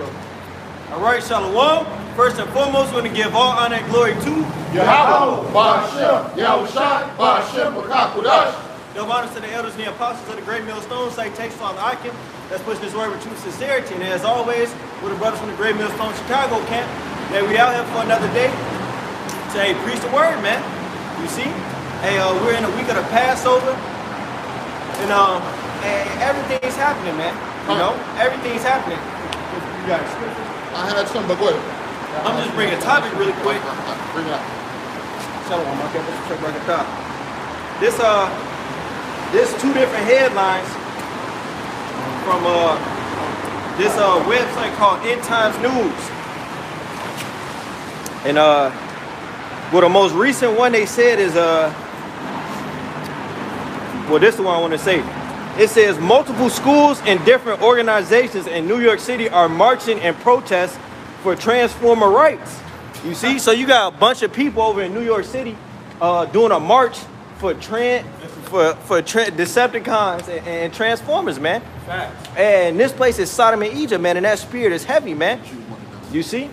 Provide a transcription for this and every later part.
All right, Shalom. First and foremost, we're going to give all honor and glory to Yahweh, Ba'ashem, Yahushai, Ba'ashem, B'kakudash. Give honor to the elders and the apostles of the great millstone. Citation Father Akim. Let's push this word with true sincerity. And as always, with the brothers from the great millstone Chicago camp, that we out here for another day to hey, preach the word, man. You see? Hey, uh, we're in a week of the Passover. And um, and everything's happening, man. You know? Everything's happening. Got scripture? I had some, but go ahead. I'm just bringing a topic really quick. Bring it out. Shalom, okay, let's check back at. This uh, this two different headlines from uh this uh website called End Times News. And uh, well, the most recent one they said is uh, well, this is the one I want to say. It says multiple schools and different organizations in New York City are marching and protest for transformer rights. You see, so you got a bunch of people over in New York City uh, doing a march for tran for for tra- Decepticons and, and Transformers, man. Facts. And this place is Sodom and Egypt, man, and that spirit is heavy, man. You see?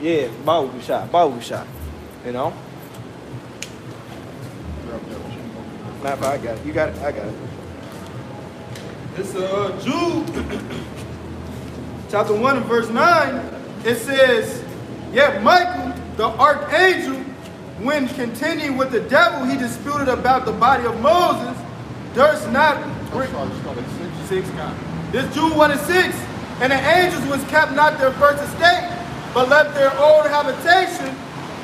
Yeah, Babu shot, Babu shot. You know? Fact, I got it. You got it? I got it. It's uh, Jude, chapter 1 and verse 9. It says, Yet Michael, the archangel, when contending with the devil, he disputed about the body of Moses, durst not bring. sorry, just start at six. This Jude 1 and 6. And the angels was kept not their first estate, but left their own habitation,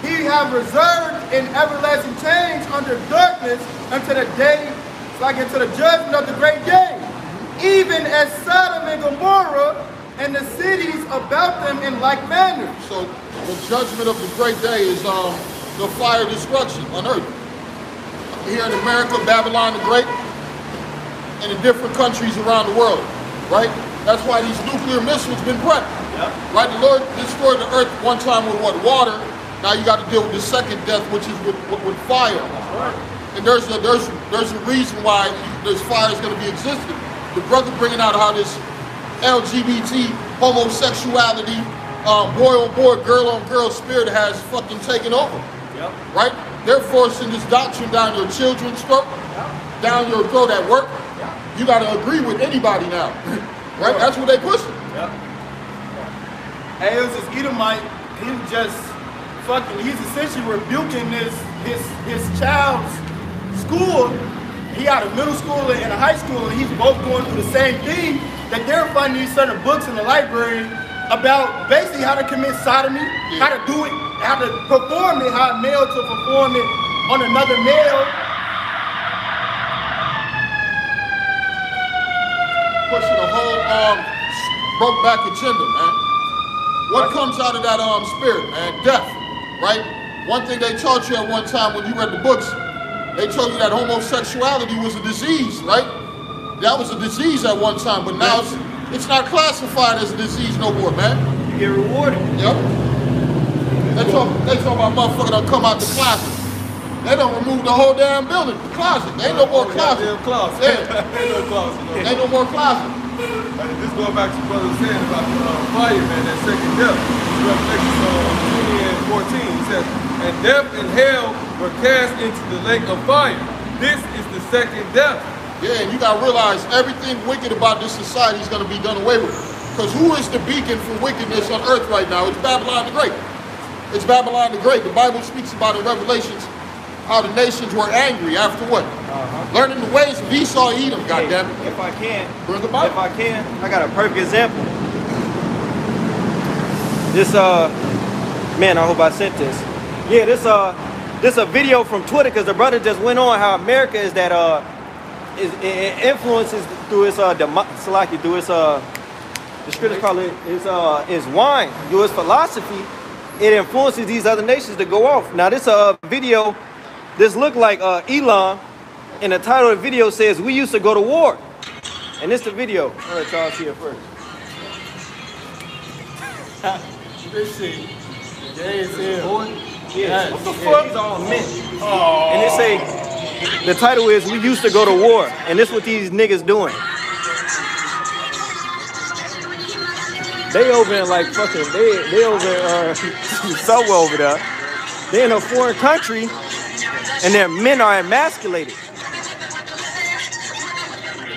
he have reserved in everlasting chains under darkness until the day, like unto the judgment of the great day. Even as Sodom and Gomorrah and the cities about them in like manner. So the judgment of the great day is um the fire destruction on earth. Here in America, Babylon the Great, and in different countries around the world, right? That's why these nuclear missiles been prepped. Right? The Lord destroyed the earth one time with what? Water. Now you got to deal with the second death, which is with, with, with fire. And there's a, there's there's a reason why this fire is going to be existing. The brother bringing out how this LGBT homosexuality, um, boy on boy, girl on girl spirit has fucking taken over. Yep. Right? They're forcing this doctrine down your children's throat, down your throat at work. You got to agree with anybody now. right? That's what they pushing. Yep. Hey, it was this Edomite, him just fucking, he's essentially rebuking this his his child's school. He had a middle school and a high school, and he's both going through the same thing. That they're finding these certain books in the library about basically how to commit sodomy, how to do it, how to perform it, how a male to perform it on another male. Pushing a whole um broke back agenda, man. What comes out of that um spirit, man? Death, right? One thing they taught you at one time when you read the books, they told you that homosexuality was a disease, right? That was a disease at one time, but now it's, it's not classified as a disease no more, man. You get rewarded. Yep. They talk, they talk about motherfucker done come out the closet. They don't remove the whole damn building, the closet. Ain't no more closet. Goddamn closet. Yeah. Ain't no closet. no. Ain't no more closet. Hey, This going back to what brother was saying about the uh, fire, man, that second death. Revelation uh, 20 and 14. He says, And death and hell were cast into the lake of fire. This is the second death. Yeah, and you gotta realize everything wicked about this society is gonna be done away with. Because who is the beacon for wickedness on earth right now? It's Babylon the Great. It's Babylon the Great. The Bible speaks about in Revelations how the nations were angry after what? Uh -huh. Learning the ways of Esau and Edom, Hey, goddamn it. if I can, Bring the Bible. if I can, I got a perfect example. This uh, man, I hope I sent this. Yeah, this uh, this a video from Twitter because the brother just went on how America is that uh, is it it influences through its uh, demo- Salaki, through its uh, the scriptures call it is uh, is wine, through its philosophy. It influences these other nations to go off. Now this uh video, this look like uh Elon, and the title of the video says we used to go to war. And this the video. I'll let y'all see it first. This shit. Gay as hell. Yeah, What the fuck? These all men. And they say the title is "We used to go to war," and this what these niggas doing. They over in like fucking they they over uh somewhere over there. They in a foreign country and their men are emasculated.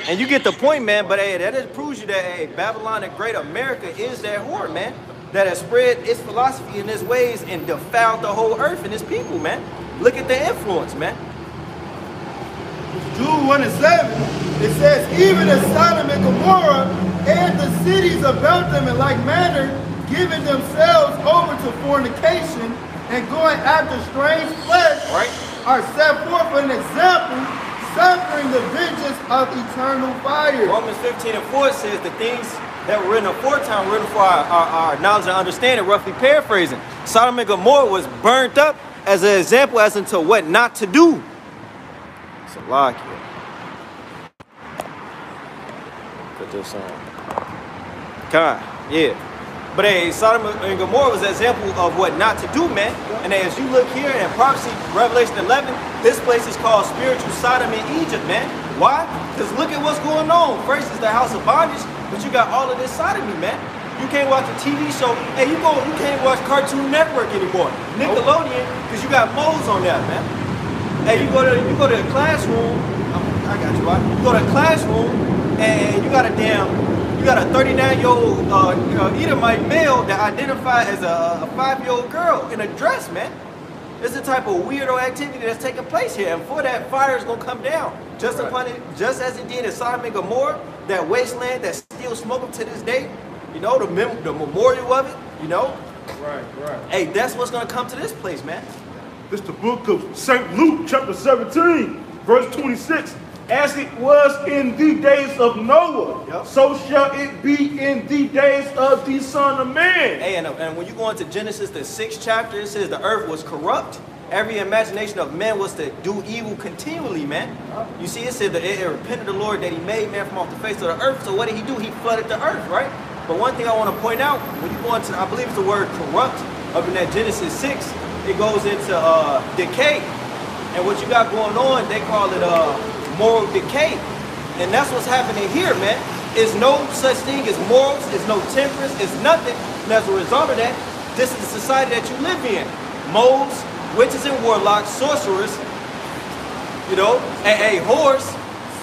And you get the point, man. But hey, that just proves you that hey, Babylon the Great America is that whore, man. That has spread its philosophy and its ways and defiled the whole earth and its people, man. Look at the influence, man. Jude 1 and 7, it says, even as Sodom and Gomorrah and the cities about them in like manner, giving themselves over to fornication and going after strange flesh, Right. are set forth an example, suffering the vengeance of eternal fire. Romans 15 and 4 says the things that were written aforetime written for our, our, our knowledge and understanding, roughly paraphrasing. Sodom and Gomorrah was burnt up as an example as into what not to do. It's a lock here. Put this on. God, yeah. But hey, Sodom and Gomorrah was an example of what not to do, man. And as you look here in prophecy, Revelation 11, this place is called spiritual Sodom in Egypt, man. Why? Because look at what's going on. First is the house of bondage, but you got all of this side of me, man. You can't watch a TV show. Hey, you go, you can't watch Cartoon Network anymore. Nickelodeon, because you got moles on that, man. Hey, you go to you go to a classroom. oh, I got you. Right? You go to a classroom and you got a damn you got a 39 year old uh, uh, Edomite male that identified as a, a five year old girl in a dress, man. It's the type of weirdo activity that's taking place here, and for that, fire is gonna come down. Just Right. upon it, just as it did in Sodom and Gomorrah, that wasteland that's still smoking to this day. You know the mem- the memorial of it. You know, Right, right. hey, that's what's gonna come to this place, man. This the book of St. Luke, chapter 17, verse 26. As it was in the days of Noah, Yep. so shall it be in the days of the Son of Man. Hey, and, and when you go into Genesis, the sixth chapter, it says the earth was corrupt. Every imagination of men was to do evil continually, man. You see, it said that it, it repented the Lord that he made man from off the face of the earth. So what did he do? He flooded the earth, right? But one thing I want to point out, when you go into, I believe it's the word corrupt, up in that Genesis 6, it goes into uh, decay. And what you got going on, they call it uh, moral decay. And that's what's happening here, man. Is no such thing as morals, is no temperance, is nothing. And as a result of that, this is the society that you live in. Moles, witches and warlocks, sorcerers, you know, and a horse.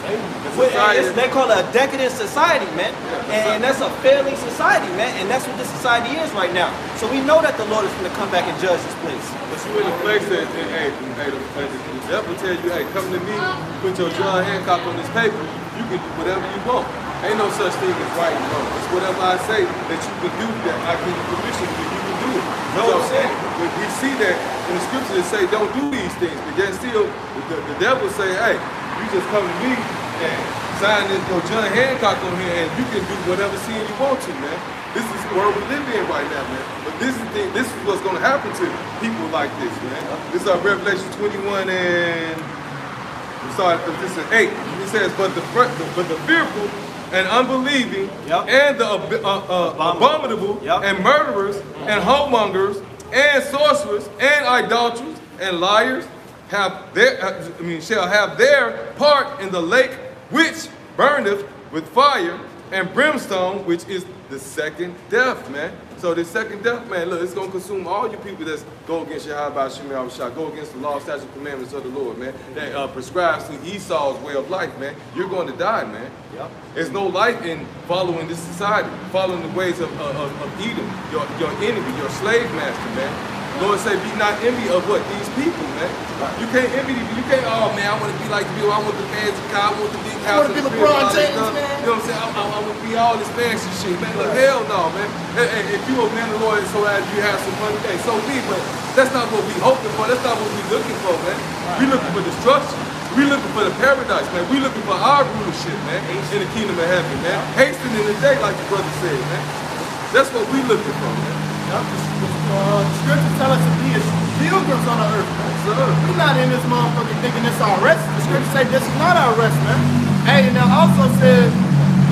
They call it a decadent society, man. And that's a failing society, man. And that's what this society is right now. So we know that the Lord is going to come back and judge this place. But you in the place that, that hey, hey, the, the, devil tell you, hey, come to me, put your John Hancock on this paper, you can do whatever you want. Ain't no such thing as right and wrong. It's whatever I say that you can do that I give you permission to, you can do it. No, so, I'm saying. But we see that in the scriptures that say don't do these things, but yet still the, the, the devil say, hey, you just come to me and sign this your John Hancock on here and you can do whatever sin you want to, man. This is where we live in right now, man. But this is the, this is what's gonna happen to people like this, man. This is our Revelation 21 and I'm sorry, this is 8. It says, but the but the fearful and unbelieving Yep. and the uh, uh, abominable Yep. and murderers and homemongers and sorcerers and idolaters and liars have their uh, I mean shall have their part in the lake which burneth with fire and brimstone, which is the second death, man. So the second death, man, look, it's gonna consume all you people that's go against Yahweh Shemir Shah, go against the law, statutes, commandments of the Lord, man. That uh, prescribes to Esau's way of life, man. You're going to die, man. Yep. There's no life in following this society, following the ways of, of, of of Edom, your, your enemy, your slave master, man. Lord say, be not envy of what? These people, man. You can't envy these You can't, oh man, I want to be like Bill, I want the magic car, I want the big house. I wanna be the LeBron James, man. You know what I'm saying? I, I, I want to be all this fancy shit, man. Like, hell no, man. Hey, hey, if you a man of the Lord so as you have some money, hey, so be, but that's not what we hoping for. That's not what we looking for, man. We looking for destruction. We looking for the paradise, man. We looking for our rulership, man, in the kingdom of heaven, man. Hasten in the day, like the brother said, man. That's what we looking for, man. The, uh, the scriptures tell us to be as pilgrims on the earth. We're not in this motherfucker thinking this our rest. The scriptures say this is not our rest, man. Hey, and it also says,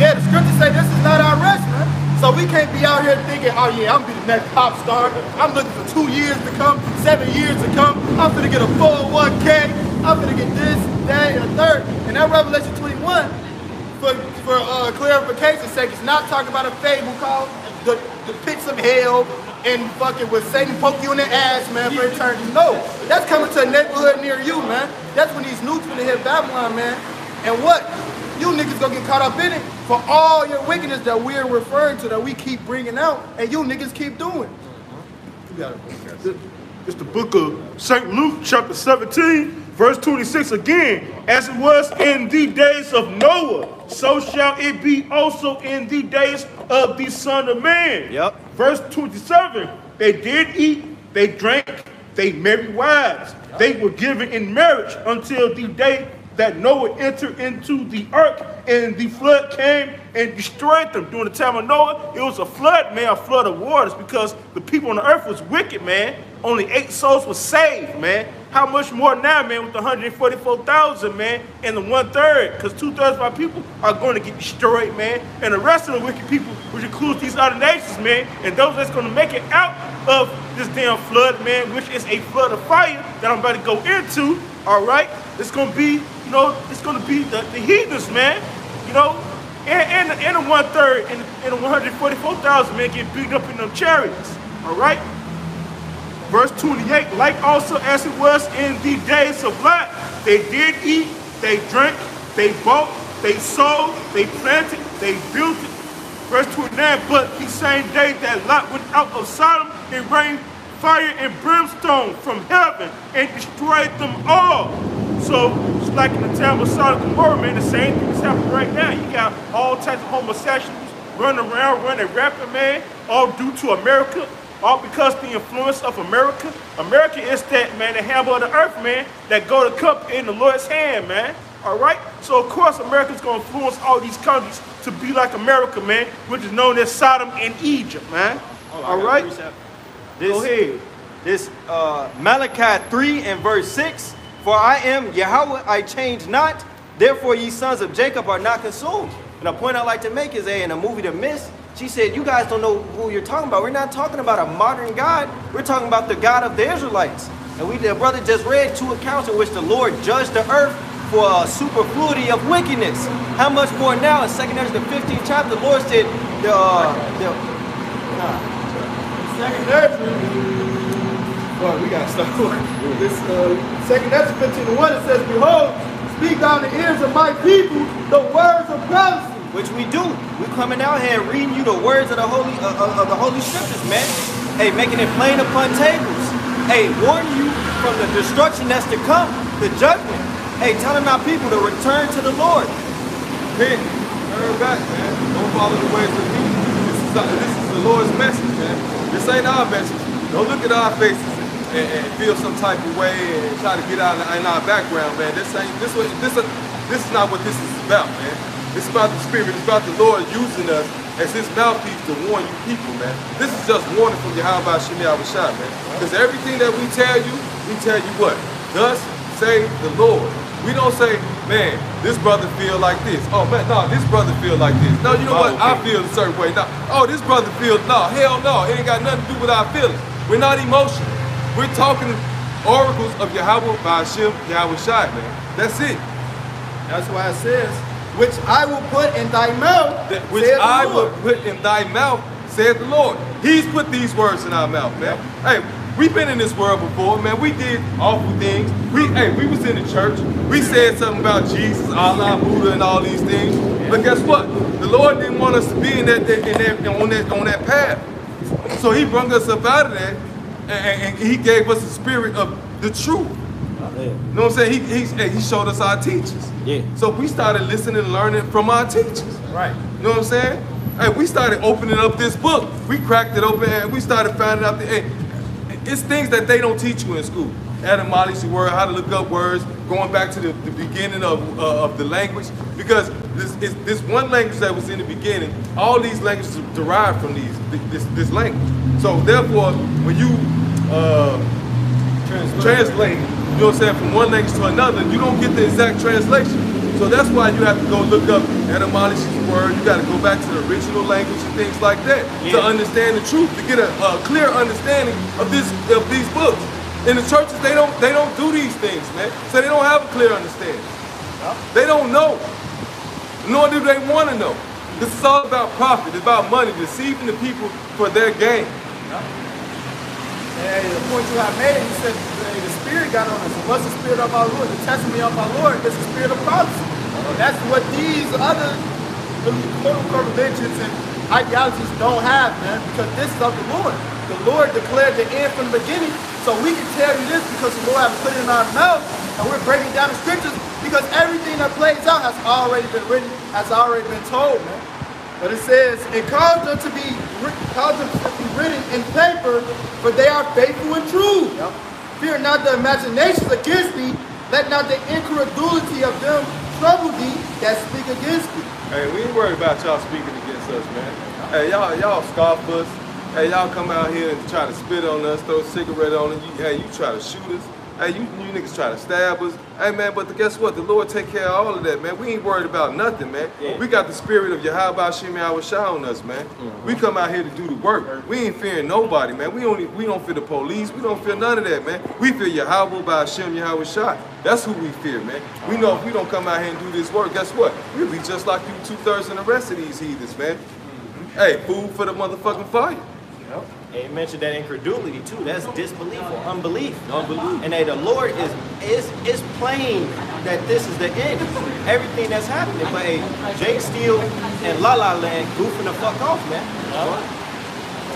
yeah, the scriptures say this is not our rest, man. So we can't be out here thinking, oh yeah, I'm gonna be the next pop star. I'm looking for two years to come, seven years to come. I'm gonna get a 401k. I'm gonna get this, that, and a third. And that Revelation 21, for for uh, clarification's sake, it's not talking about a fable called the the pits of hell and fucking with Satan poke you in the ass, man, for eternity. No, that's coming to a neighborhood near you, man. That's when these nukes gonna hit Babylon, man. And what? You niggas gonna get caught up in it for all your wickedness that we're referring to, that we keep bringing out, and you niggas keep doing. You got it. It's the book of St. Luke, chapter 17, verse 26 again. As it was in the days of Noah, so shall it be also in the days of the Son of Man. Yep. Verse 27 They did eat, they drank, they married wives. They were given in marriage until the day that Noah entered into the ark and the flood came and destroyed them. During the time of Noah, it was a flood, man, a flood of waters because the people on the earth was wicked, man. Only eight souls were saved, man. How much more now, man, with the 144,000, man, and the one third? Because two thirds of our people are going to get destroyed, man. And the rest of the wicked people, which includes these other nations, man, and those that's going to make it out of this damn flood, man, which is a flood of fire that I'm about to go into, all right? It's going to be, you know, it's going to be the, the heathens, man, you know, and, and, and the one third and, and the 144,000, man, get beat up in them chariots, all right? Verse 28, like also as it was in the days of Lot, they did eat, they drank, they bought, they sold, they planted, they built it. Verse 29, but the same day that Lot went out of Sodom, it rained fire and brimstone from heaven and destroyed them all. So it's like in the time of Sodom and Gomorrah, man, the same thing is happening right now. You got all types of homosexuals running around, running rapid, man, all due to America, all because the influence of America. America is that, man, the hammer of the earth, man, that go to cup in the Lord's hand, man. All right? So, of course, America's going to influence all these countries to be like America, man, which is known as Sodom and Egypt, man. All right? This, Go ahead. This uh, Malachi 3 and verse 6. For I am Yahweh, I change not. Therefore, ye sons of Jacob are not consumed. And a point I like to make is a in a movie The Mist, she said, You guys don't know who you're talking about. We're not talking about a modern God. We're talking about the God of the Israelites. And we, the brother just read two accounts in which the Lord judged the earth for a superfluity of wickedness. How much more now in 2nd Ezra, the 15th chapter, the Lord said, the, uh, the, Second Ezra. Well, we gotta start this. Uh, Second Ezra 15 to 1 it says, Behold, speak down the ears of my people the words of prophecy. Which we do. We're coming out here reading you the words of the holy uh, of, of the holy scriptures, man. Hey, making it plain upon tables. Hey, warning you from the destruction that's to come, the judgment. Hey, telling our people to return to the Lord. Repent, turn back, man. Don't follow the ways of people. This is, uh, this is the Lord's message, man. This ain't our message. Don't look at our faces and, and feel some type of way and try to get out in, our background, man. This ain't this what this is this is not what this is about, man. It's about the Spirit. It's about the Lord using us as His mouthpiece to warn you people, man. This is just warning from Yahweh Shemi Awashai, man. Because everything that we tell you, we tell you what? Thus say the Lord. We don't say, man, this brother feel like this. Oh man, no, this brother feel like this. No, you know what? I feel a certain way. No, oh, this brother feels no, hell no. It ain't got nothing to do with our feelings. We're not emotional. We're talking oracles of Yahweh by Hashem Yahweh Shai, man. That's it. That's why it says, which I will put in thy mouth, That which saith the I will put in thy mouth, said the Lord. He's put these words in our mouth, man. Hey, we've been in this world before, man. We did awful things. We, hey, we was in the church. We said something about Jesus, Allah, Buddha, and all these things. But guess what? The Lord didn't want us to be in that, in that, on that, on that path. So He brought us up out of that, and- and He gave us the spirit of the truth. You know what I'm saying? He, he, he showed us our teachers. Yeah. So we started listening and learning from our teachers. Right. You know what I'm saying? Hey, we started opening up this book. We cracked it open and we started finding out that hey, it's things that they don't teach you in school. Etymology word, how to look up words, going back to the, the beginning of, uh, of the language. Because this is this one language that was in the beginning, all these languages are derived from these this, this language. So therefore, when you uh, translate, you know what I'm saying, from one language to another, you don't get the exact translation. So that's why you have to go look up etymology word. You got to go back to the original language and things like that to understand the truth, to get a, a clear understanding of this of these books. In the churches, they don't they don't do these things, man. So they don't have a clear understanding. They don't know, nor do they want to know. This is all about profit, it's about money, deceiving the people for for their gain. And the point you have made, you said the spirit got on us. What's the spirit of our Lord. The testimony of our Lord is the spirit of prophecy. That's what these other quote unquote religions and ideologies don't have, man, because this is of the Lord. The Lord declared the end from the beginning. So we can tell you this because the Lord has put it in our mouth and we're breaking down the scriptures because everything that plays out has already been written, has already been told, man. But it says, it caused them to be caused them to be written in paper, but they are faithful and true. Yep. Fear not the imaginations against thee, let not the incredulity of them trouble thee that speak against thee. Hey, we ain't worried about y'all speaking against us, man. Hey, y'all, y'all scoff us. Hey, y'all come out here and try to spit on us, throw a cigarette on us. You, hey, you try to shoot us. Hey, you, you niggas try to stab us. Hey, man, but the, guess what? The Lord take care of all of that, man. We ain't worried about nothing, man. Yeah. We got the spirit of Yahweh Shem Yahweh on us, man. Mm-hmm. We come out here to do the work. We ain't fearing nobody, man. We only we don't fear the police. We don't fear none of that, man. We fear Yahweh by Shem Yahweh Shah. That's who we fear, man. We know if we don't come out here and do this work, guess what? We'll be just like you two-thirds and the rest of these heathens, man. Mm-hmm. Hey, food for the motherfucking fire. Yep. And it mentioned that incredulity too. That's disbelief or unbelief. Unbelief. And that the Lord is is is plain that this is the end. Everything that's happening. But hey, Jake Steele and La La Land goofing the fuck off, man.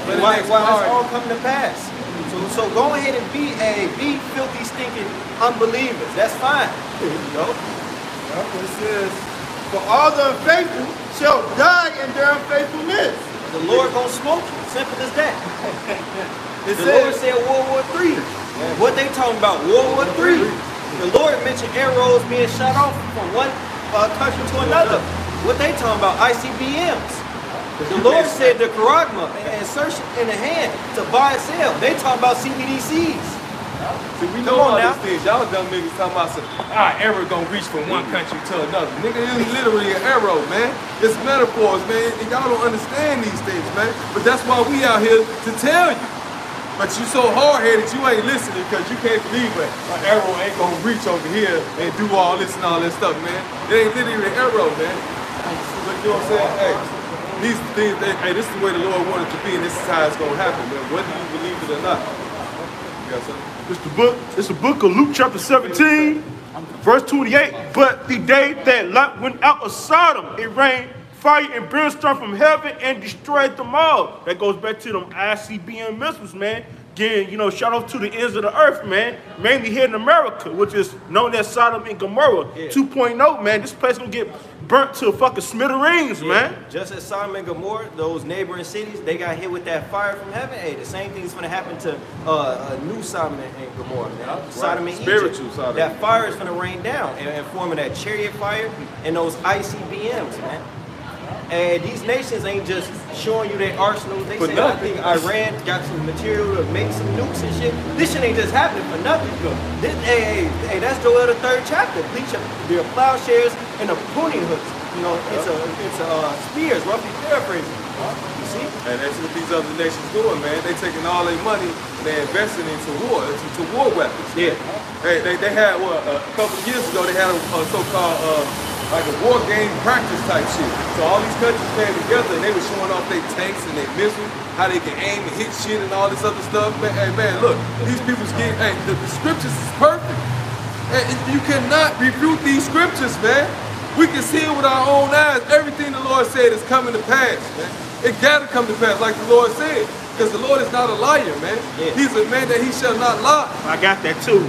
But why, why it's all coming to pass. So so go ahead and be a be filthy stinking unbelievers. That's fine. You know? Well, it says, for all the unfaithful shall die in their unfaithfulness. The Lord gonna smoke you. Simple as that. the said, Lord said World War III. What they talking about? World War Three. The Lord mentioned arrows being shot off from one uh, country to another. What they talking about? ICBMs. The Lord said the charagma, insertion in the hand to buy and sell. They talking about CBDCs. See, we know all now. these things. Y'all dumb niggas talking about some, ah, arrow gonna reach from one country to another. Nigga, it's literally an arrow, man. It's metaphors, man. And y'all don't understand these things, man. But that's why we out here to tell you. But you so hard-headed, you ain't listening because you can't believe it. An arrow ain't gonna reach over here and do all this and all that stuff, man. It ain't literally an arrow, man. But you know what I'm saying? Hey, these things, they, hey, this is the way the Lord wanted to be, and this is how it's gonna happen, man. Whether you believe it or not. You got something? It's the book, it's the book of Luke chapter 17, verse 28. But the day that Lot went out of Sodom, it rained fire and brimstone from heaven and destroyed them all. That goes back to them ICBM missiles, man. Again, you know, shout out to the ends of the earth, man. Mainly here in America, which is known as Sodom and Gomorrah yeah. 2.0, man. This place gonna get burnt to a fucking smithereens, yeah. man. Just as Sodom and Gomorrah, those neighboring cities, they got hit with that fire from heaven. Hey, the same thing is gonna happen to uh, a new Sodom and Gomorrah, man. Right. Sodom and Spiritual Egypt. Sodom. That fire is gonna rain down and, and forming that chariot fire and those ICBMs, man. And these nations ain't just showing you their arsenals. They for say, nothing. I think Iran got some material to make some nukes and shit. This shit ain't just happening for nothing. This, hey, hey, hey, that's Joel the third chapter. Bleach their plowshares and the pruning hooks. You know, it's a it's a uh, spears, roughly paraphrasing. You see? And that's what these other nations doing, man. They taking all their money and they investing into war, into war weapons. Yeah. Hey, they, they had what a couple years ago they had a, a so-called uh, like a war game practice type shit. So all these countries came together and they were showing off their tanks and their missiles, how they can aim and hit shit and all this other stuff. Man, hey man, look, these people's getting, hey, the, the scriptures is perfect. And you cannot refute these scriptures, man. We can see it with our own eyes. Everything the Lord said is coming to pass, man. It gotta come to pass, like the Lord said. Because the Lord is not a liar, man. Yeah. He's a man that he shall not lie. I got that too.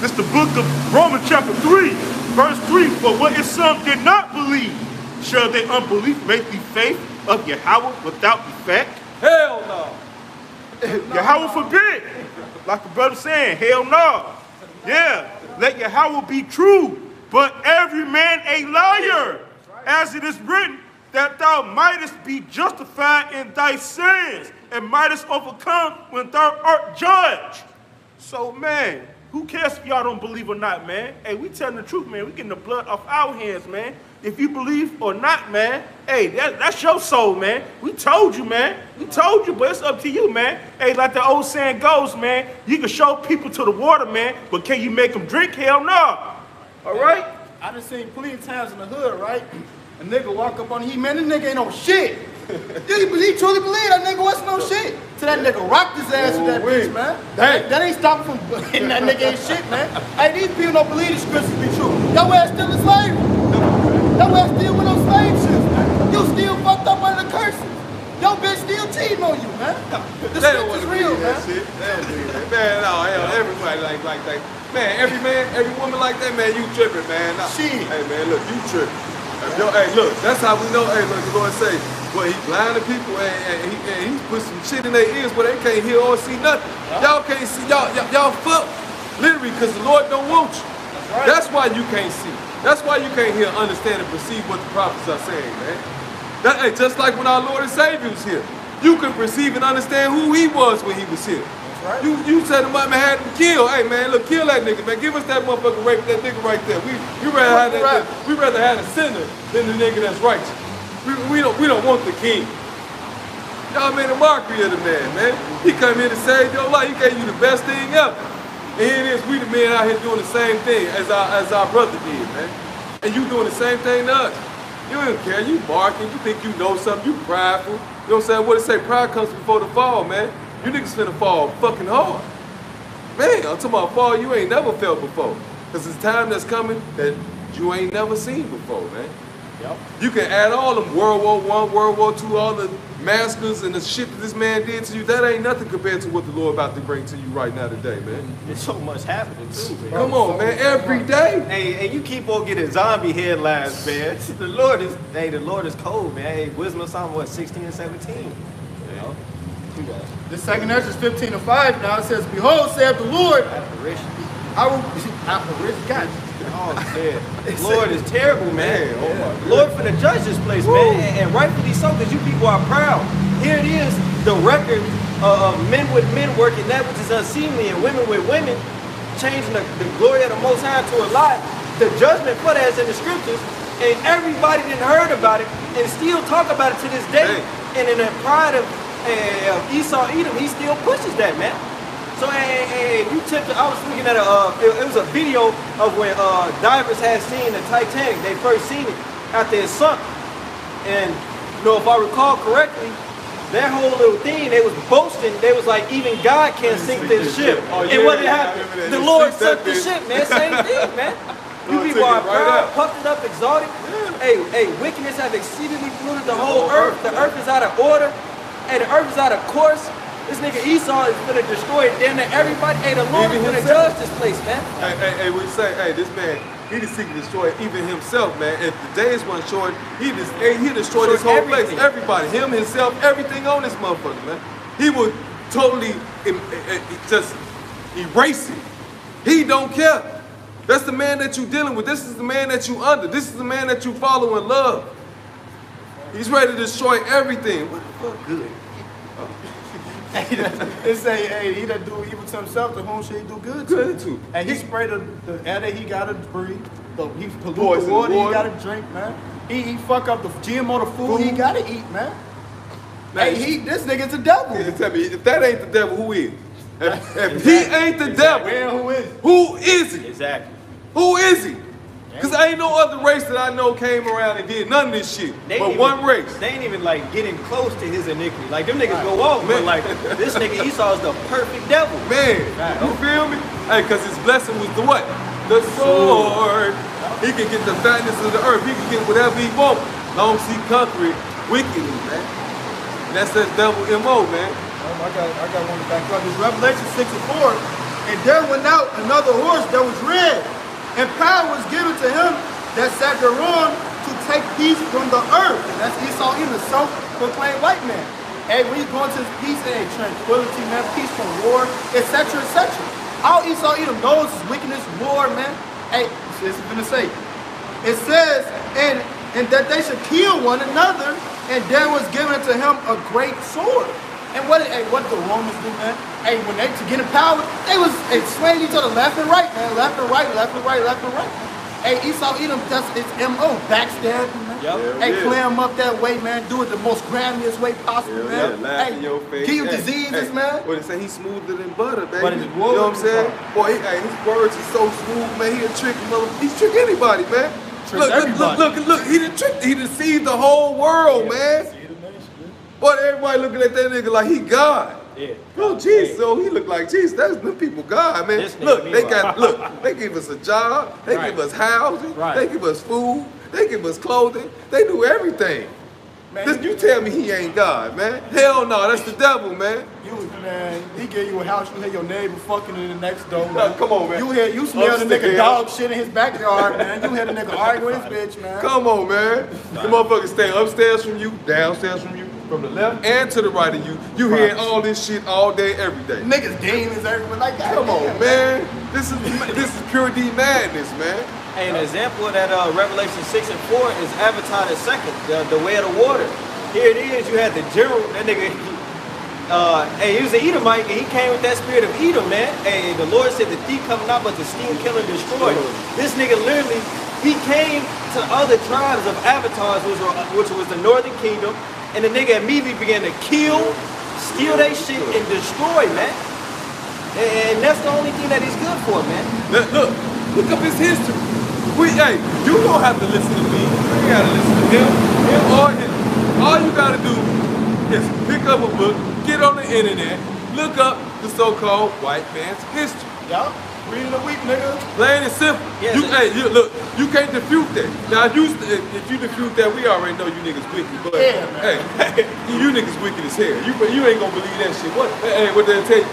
This the book of Romans chapter 3. Verse 3, For what if some did not believe? Shall their unbelief make the faith of Yahweh without effect? Hell no. Yahweh forbid. Like the brother saying, hell no. Yeah, let Yahweh be true, but every man a liar. As it is written, that thou mightest be justified in thy sins and mightest overcome when thou art judged. So, man, who cares if y'all don't believe or not, man? Hey, we telling the truth, man. We getting the blood off our hands, man. If you believe or not, man, hey, that, that's your soul, man. We told you, man. We told you, but it's up to you, man. Hey, like the old saying goes, man, you can show people to the water, man, but can you make them drink? Hell no. All right? I done seen plenty of times in the hood, right? A nigga walk up on he, man, this nigga ain't no shit. He, he truly believed that nigga wasn't no shit. To that nigga rocked his ass with that bitch, man. That, that ain't stopping from hitting that nigga ain't shit, man. Hey, these people don't believe the scriptures be true. Your ass still in slavery. Your ass still with those slave ships, man. You still fucked up under the curses. Your bitch still cheating on you, man. The They don't want to real, that man. shit. They don't believe that. Man, no, hell, everybody like like that. Man, every man, every woman like that, man, you tripping, man. Nah. Shit. Hey, man, look, you tripping. Yo, hey, look, that's how we know. Hey, look, the Lord say, well, he blind blinded people and, and, he, and he put some shit in their ears where they can't hear or see nothing. Y'all can't see, y'all, y'all, y'all fuck, literally, because the Lord don't want you. That's why you can't see. That's why you can't hear, understand, and perceive what the prophets are saying, man. That, hey, just like when our Lord and Savior was here. You could perceive and understand who he was when he was here. Right. You you set him up and had him killed. Hey man, look, kill that nigga, man. Give us that motherfucker rape that nigga right there. We we rather have that, Right. we rather have a sinner than the nigga that's righteous. We, we don't we don't want the king. Y'all made a mockery of the man, man. He come here to save your life. He gave you the best thing ever. And here it is, we the men out here doing the same thing as our as our brother did, man. And you doing the same thing to us. You don't care. You barking. You think you know something. You prideful. You know what I'm saying? What it say? Pride comes before the fall, man. You niggas finna fall fucking hard. Man, I'm talking about fall you ain't never felt before. Cause it's time that's coming that you ain't never seen before, man. Yep. You can add all them World War One, World War Two, all the massacres and the shit that this man did to you. That ain't nothing compared to what the Lord about to bring to you right now today, man. Mm, There's so much happening too, man. Come on, man. Every day. Hey, and you keep on getting zombie headlines, man. The Lord is, hey, the Lord is cold, man. Hey, Wisdom of Solomon, what, 16 and 17? You know? You The second Ezra 15 and 5 now it says, Behold, saith the Lord, apparitions. I will apparition. God, Oh, man. Lord is terrible, man. Man, oh my Lord for the judge this place, man. And, rightfully so, because you people are proud. Here it is, the record of, of men with men working that which is unseemly and women with women, changing the, the glory of the Most High to a lie. The judgment for that is in the scriptures, and everybody didn't heard about it and still talk about it to this day. Hey. And in the pride of, uh, Esau Edom, he still pushes that, man. So hey, hey, you took. I was looking at a. Uh, it, it was a video of when uh, divers had seen the Titanic. They first seen it after it sunk, and you know if I recall correctly, that whole little thing they was boasting. They was like, even God can't sink this ship. Oh, yeah, and yeah, what yeah, I happen? that. The Lord sunk the ship, man. Same thing, man. You people are right proud, out. puffed up, exalted. Hey, hey, wickedness have exceedingly polluted the whole earth. The earth is out of order. Hey, the earth is out of course. This nigga Esau is gonna destroy it. Damn near everybody. Hey, the Lord is gonna himself. judge this place, man. Hey, hey, hey, we say, hey, this man, he just seeking to destroy even himself, man. If the days weren't short, he just hey, he destroyed this whole everything. place, everybody, him, himself, everything on this motherfucker, man. He would totally em- just erase it. He don't care. That's the man that you dealing with. This is the man that you under. This is the man that you follow and love. He's ready to destroy everything. What the fuck? Good. it say, hey, he that do evil to himself, to whom should he do good to? Good to. And he sprayed the, the air that he gotta breathe, the, he pollute Poison the water, the water. he gotta drink, man. He, he fuck up the GMO the food, he gotta eat, man. Now, hey, he, this nigga's a devil. Yeah, Tell me, if that ain't the devil, who is? If, if he ain't the devil, Man, who is? who is he? Exactly. Who is he? Because ain't no other race that I know came around and did none of this shit. They but ain't one even, race. They ain't even like getting close to his iniquity. Like them niggas go off, Man. but like this nigga Esau is the perfect devil. Man, you feel me? Hey, because his blessing was the what? The sword. He can get the fatness of the earth. He can get whatever he wants. Long as he conquer it wickedly, man. And that's that devil MO, man. Um, I got, I got one to back up. It's Revelation 6 and 4. And there went out another horse that was red, and power was given to him that sat thereon to take peace from the earth. And that's Esau in the self-proclaimed white man. Hey, when you go into peace and tranquility, man, peace from war, etc., etc. All Esau Edom knows is wickedness, war, man. Hey, this is gonna say. It says, and and that they should kill one another, and there was given to him a great sword. And what did, hey, what the Romans do, man? Hey, when they to get in power, they was hey, swaying each other left and right, man, left and right, left and right, left and right. Hey, Esau Edom, that's its MO, backstabbing, man. Yup. Yeah, Hey, yeah. play him up that way, man. Do it the most grandest way possible, Yeah, man. laugh hey, in your face. Give you Hey, diseases, hey, man. What they say, he's smoother than butter, baby. But his you know what I'm saying? Boy, he, hey, his words are so smooth, man. He a trick mother. He's trick anybody, man. Trick look, look, look, look, look. He done tricked. He deceived the whole world, man. Boy, everybody looking at that nigga like he God. Yeah. Bro, Jesus, so he look like Jesus. That's them people God, man. Look, they meanwhile. got look, they give us a job, they Right. give us housing, Right. they give us food, they give us clothing, they do everything. Man, This, you tell me he ain't God, man. Hell no, that's the devil, man. You man, he gave you a house, you hear your neighbor fucking in the next door. Nah, come on, man. You hear you smell the nigga Upstairs. dog shit in his backyard, man. You hear the nigga arguing with his bitch, man. Come on, man. The motherfuckers stay upstairs from you, downstairs from you, from the left and to the right of you. You hearing all this shit all day, every day. Niggas demons everywhere like that. Come on, man. This is this is pure D madness, man. Hey, an example of that uh, Revelation 6 and 4 is Avatar the second, the, the way of the water. Here it is, you had the general, that nigga, uh, hey, he was an Edomite, and he came with that spirit of Edom, man. Hey, the Lord said the thief coming out, but the steam killer destroyed. destroy. This nigga literally, he came to other tribes of avatars, which, were, which was the northern kingdom, and the nigga immediately began to kill, steal their shit, and destroy, man. And that's the only thing that he's good for, man. Look, look, look up his history. We, hey, you don't have to listen to me. You gotta listen to him. Him or him. All you gotta do is pick up a book, get on the internet, look up the so-called white man's history. Yup. Reading the week, nigga. Plain and simple. Yes, you, hey, you, look, you can't defute that. Now, if you, if you defute that, we already know you niggas wicked. But Yeah, man. hey, you niggas wicked as hell. You, you ain't gonna believe that shit. What? Hey, what did I tell you?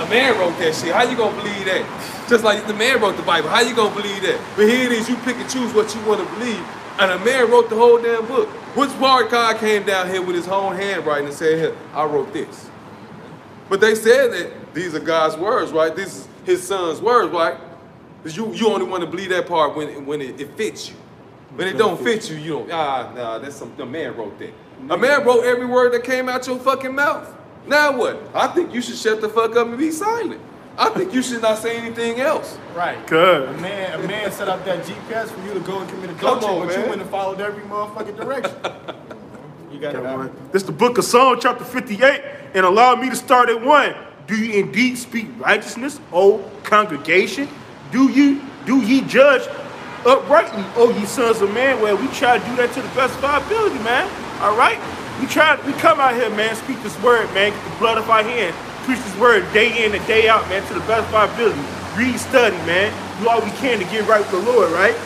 A man wrote that shit. How you gonna believe that? Just like the man wrote the Bible. How you gonna believe that? But here it is. You pick and choose what you want to believe. And a man wrote the whole damn book. Which part God came down here with his own handwriting and said, "Here, I wrote this." But they said that these are God's words, right? This is His Son's words, right? 'Cause you you only want to believe that part when when it, it fits you. When it don't fit you, you don't. Ah, nah, that's some. A man wrote that. A man wrote every word that came out your fucking mouth. Now what? I think you should shut the fuck up and be silent. I think you should not say anything else. Right. Good. A man, a man set up that GPS for you to go and commit Come adultery, on, but man. you went and followed every motherfucking direction. You got it, man. This the book of Psalm chapter 58, and allow me to start at one. Do you indeed speak righteousness, O congregation? Do you do ye judge uprightly, O ye sons of man? Well, we try to do that to the best of our ability, man. All right? We try we come out here, man, speak this word, man, get the blood of our hand, preach this word day in and day out, man, to the best of our ability. Read, study, man. Do all we can to get right with the Lord, right?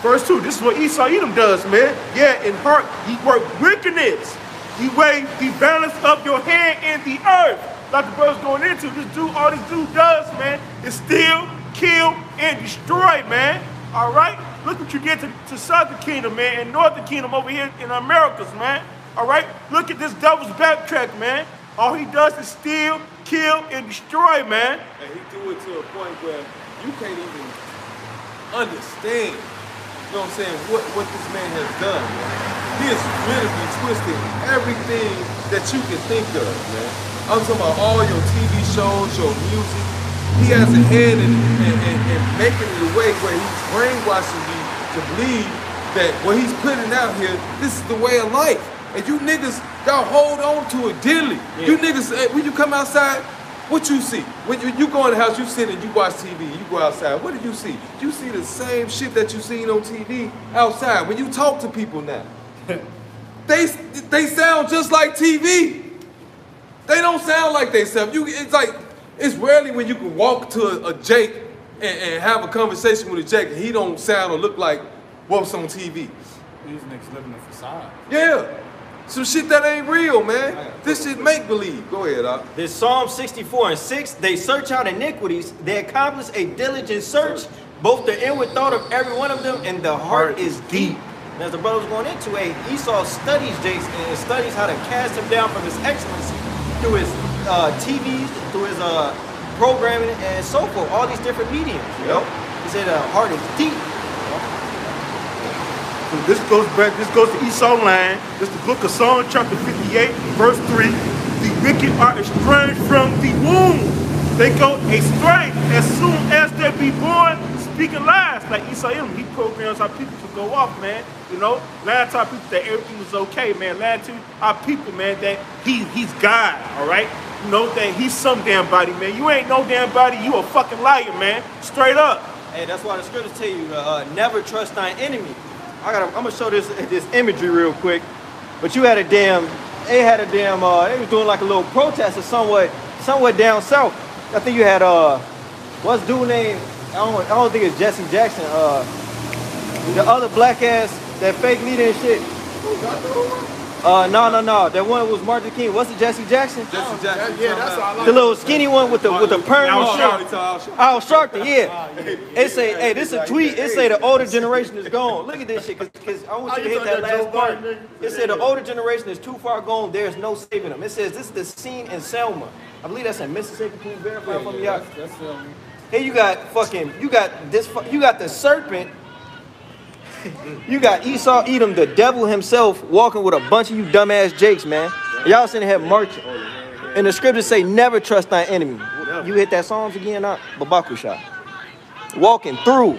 Verse 2, this is what Esau Edom does, man. Yeah, in heart, he work wickedness. He weigh the balance of your hand in the earth. Like the brother's going into, this dude, all this dude does, man, is steal, kill, and destroy, man. All right? Look what you get to, to Southern Kingdom, man, and Northern Kingdom over here in Americas, man. All right? Look at this devil's backtrack, man. All he does is steal, kill, and destroy, man. And he do it to a point where you can't even understand, you know what I'm saying, what, what this man has done, man. He has literally twisted everything that you can think of, man. I'm talking about all your TV shows, your music. He has a hand in, in, in, in making it a way where he's brainwashing you to believe that what he's putting out here, this is the way of life. And you niggas got hold on to it dearly. You niggas, eh, when you come outside, what you see? When you, you go in the house, you sit and you watch TV, you go outside. What do you see? You see the same shit that you seen on TV outside. When you talk to people now, they they sound just like TV. They don't sound like they sound. You, it's like it's rarely when you can walk to a, a Jake and, and have a conversation with a Jake and he don't sound or look like what's on TV. These niggas living a facade. Yeah, some shit that ain't real, man. This shit make believe. Go ahead, Doc. This Psalm 64 and 6, they search out iniquities, they accomplish a diligent search, both the inward thought of every one of them, and the heart is deep. And as the brother's was going into, a Esau studies Jason and studies how to cast him down from his excellency through his uh, TVs, through his uh, programming, and so forth, all these different mediums. You know? He said the heart is deep. So this goes back, this goes to Esau line. This is the book of Psalm chapter 58, verse 3. The wicked are estranged from the womb. They go astray as soon as they be born, speaking lies. Like Esau, he programs our people to go off, man. You know, lying to our people that everything was okay, man. Lying to our people, man, that he he's God, all right? You know, that he's some damn body, man. You ain't no damn body, you a fucking liar, man. Straight up. Hey, that's why the scriptures tell you uh, never trust thine enemy. I gotta, I'm gonna show this this imagery real quick. But you had a damn, they had a damn, uh, they was doing like a little protest or somewhat, somewhere down south. I think you had, uh, what's dude name? I don't, I don't think it's Jesse Jackson. Uh, the other black ass, that fake leader and shit. Uh, no, no, no. That one was Martin King. What's it, Jesse Jackson? Jesse Jackson. Yeah, that's all I like. The little skinny one with the with the perm Al and shit. Sharpton, Al Sharpton. Al Sharpton, yeah. It say, hey, this a tweet. It say the older generation is gone. Look at this shit, cause, 'cause I want you to hit that that last part. Biden nigga? It said the older generation is too far gone. There's no saving them. It says this is the scene in Selma. I believe that's in Mississippi. Please verify for me out. That's, um, Here you got fucking, you got this, fu- you got the serpent. You got Esau Edom, the devil himself, walking with a bunch of you dumbass jakes, man. Y'all sitting here marching. And the scriptures say, never trust thy enemy. You hit that Psalms again, not Babakusha. Walking through.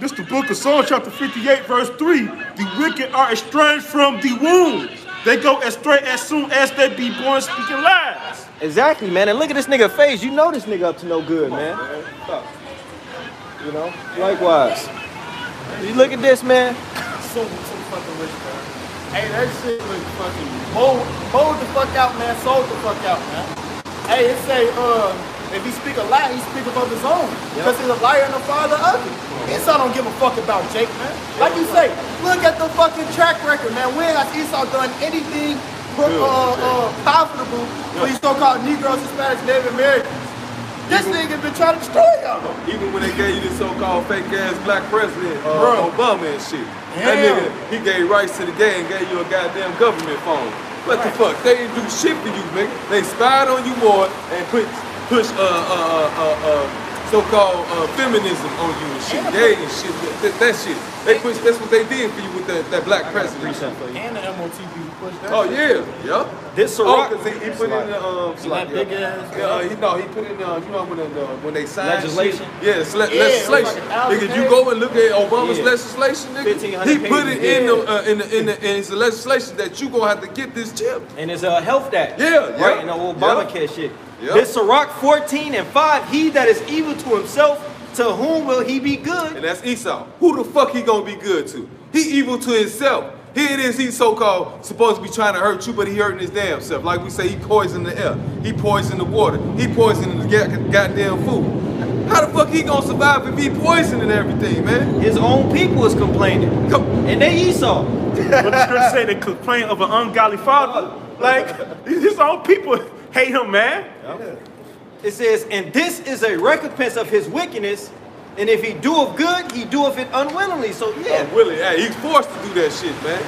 This the book of Psalms, chapter 58, verse 3. The wicked are estranged from the womb. They go astray as soon as they be born speaking lies. Exactly, man. And look at this nigga face. You know this nigga up to no good, man. You know? Likewise. You look at this, man. so, so fucking rich, man. Hey, that shit look fucking bold, bold the fuck out, man. Sold the fuck out, man. Hey, it say, uh, if he speak a lie, he speak above his own. Because he's a liar and a father of it. Esau don't give a fuck about Jake, man. Like you say, look at the fucking track record, man. When has Esau done anything uh, uh, profitable for these so-called Negroes, Hispanics, Native Americans? This nigga been trying to destroy y'all. Even when they gave you this so-called fake ass black president, uh, Bruh. Obama and shit. That nigga, he gave rights to the game, gave you a goddamn government phone. What the fuck? They didn't do shit for you, nigga. They spied on you more and put push uh uh uh uh, uh so-called uh, feminism on you and shit, gay and shit. That, that shit. They push. That's what they did for you with that, that black president. And the MOTV pushed that. Oh yeah, yeah. This Oh, Sirach- cause he, he put in the um, that big ass- Yeah, uh, he no, he put in uh, you know when the, when they signed Legislation? Shit, yeah, le- Yeah, legislation. like nigga, you go and look at Obama's Yeah. legislation, nigga. He put it in the uh, in the in the in his legislation that you gonna have to get this chip. And it's a health act. Yeah, Right, yeah, and the Obamacare shit. Yeah. This Sirach 14 and 5, he that is evil to himself, to whom will he be good? And that's Esau. Who the fuck he gonna be good to? He evil to himself. Here it is, he's so-called supposed to be trying to hurt you, but he hurting his damn self. Like we say, he poisoned the air. He poisoned the water. He poisoned the goddamn food. How the fuck he gonna survive if he poisoning everything, man? His own people is complaining. Come, And they Esau. But the scripture say they complain of an ungodly father. Like, his own people hate him, man. It says, and this is a recompense of his wickedness, and if he doeth good, he doeth it unwillingly. So yeah, Yeah, Willie, hey, he's forced to do that shit, man.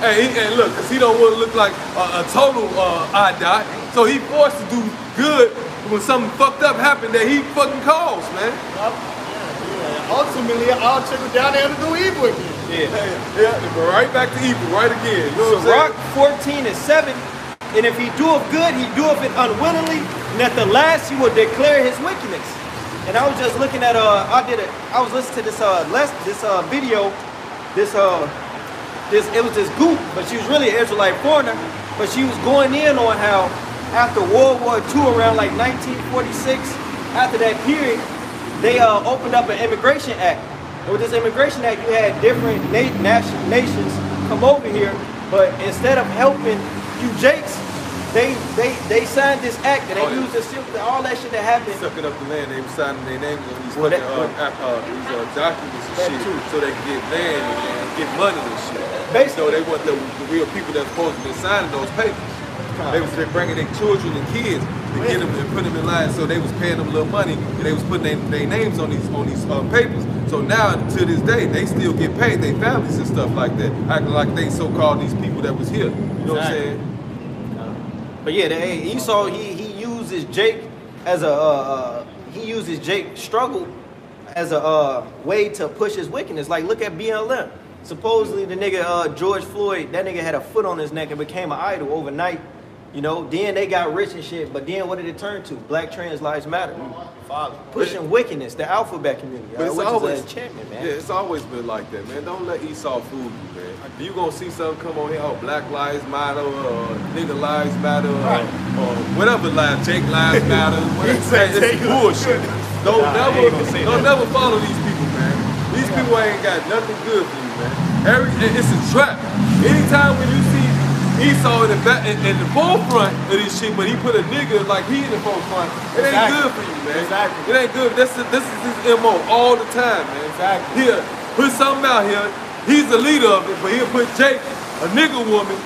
Hey, he, and look, cause he don't want to look like a, a total uh, eye dot, so he forced to do good when something fucked up happened that he fucking caused, man. Yeah, yeah. ultimately, it all trickled down there to do evil again. Yeah, yeah, but right back to evil, right again. You know what I'm Sirach saying? 14 and 7, and if he doeth good, he doeth it unwillingly, and at the last he will declare his wickedness. And I was just looking at uh I did it I was listening to this uh less this uh video. This uh this it was this goop but she was really an Israelite foreigner. But she was going in on how after World War II around like 1946 after that period they uh opened up an immigration act. And with this immigration act you had different na- nation, nations come over here. But instead of helping you jakes they they they signed this act and they Oh, yeah. used this all that shit that happened Sucking up the land, they were signing their names on these Well, fucking that- uh, uh, these uh, documents and shit, too. so they can get land and, get money and shit. Basically- so they want the, the real people that's supposed to be signing those papers. They was they bringing their children and kids to get them and put them in line, so they was paying them a little money and they was putting their, their names on these on these uh, papers. So now to this day, they still get paid, their families and stuff like that, acting like they so-called these people that was here. You know what I'm saying? But yeah, the, Esau he he uses Jake as a uh, uh, he uses Jake struggle as a uh, way to push his wickedness. Like look at BLM. Supposedly the nigga uh, George Floyd, that nigga had a foot on his neck and became an idol overnight. You know, then they got rich and shit. But then what did it turn to? Black trans lives matter. Father. Pushing wickedness, the alphabet community, But it's which always is an enchantment, man. Yeah, it's always been like that, man. Don't let Esau fool you, man. You gonna see something come on here, oh, Black Lives Matter, or nigga Lives Matter, or, Right. or whatever lives, Jake Lives Matter. whatever. say it's bullshit. Don't Nah, never, ain't gonna don't that. never follow these people, man. These people ain't got nothing good for you, man. Every, it's a trap. Anytime when you see Esau in the back, in, in the forefront of this shit, but he put a nigga like he in the forefront. It ain't Exactly. good for you, man. Exactly. It ain't good. This is this is his mo all the time, man. Exactly. Here, put something out here. He's the leader of it, but he'll put Jake, a nigga woman,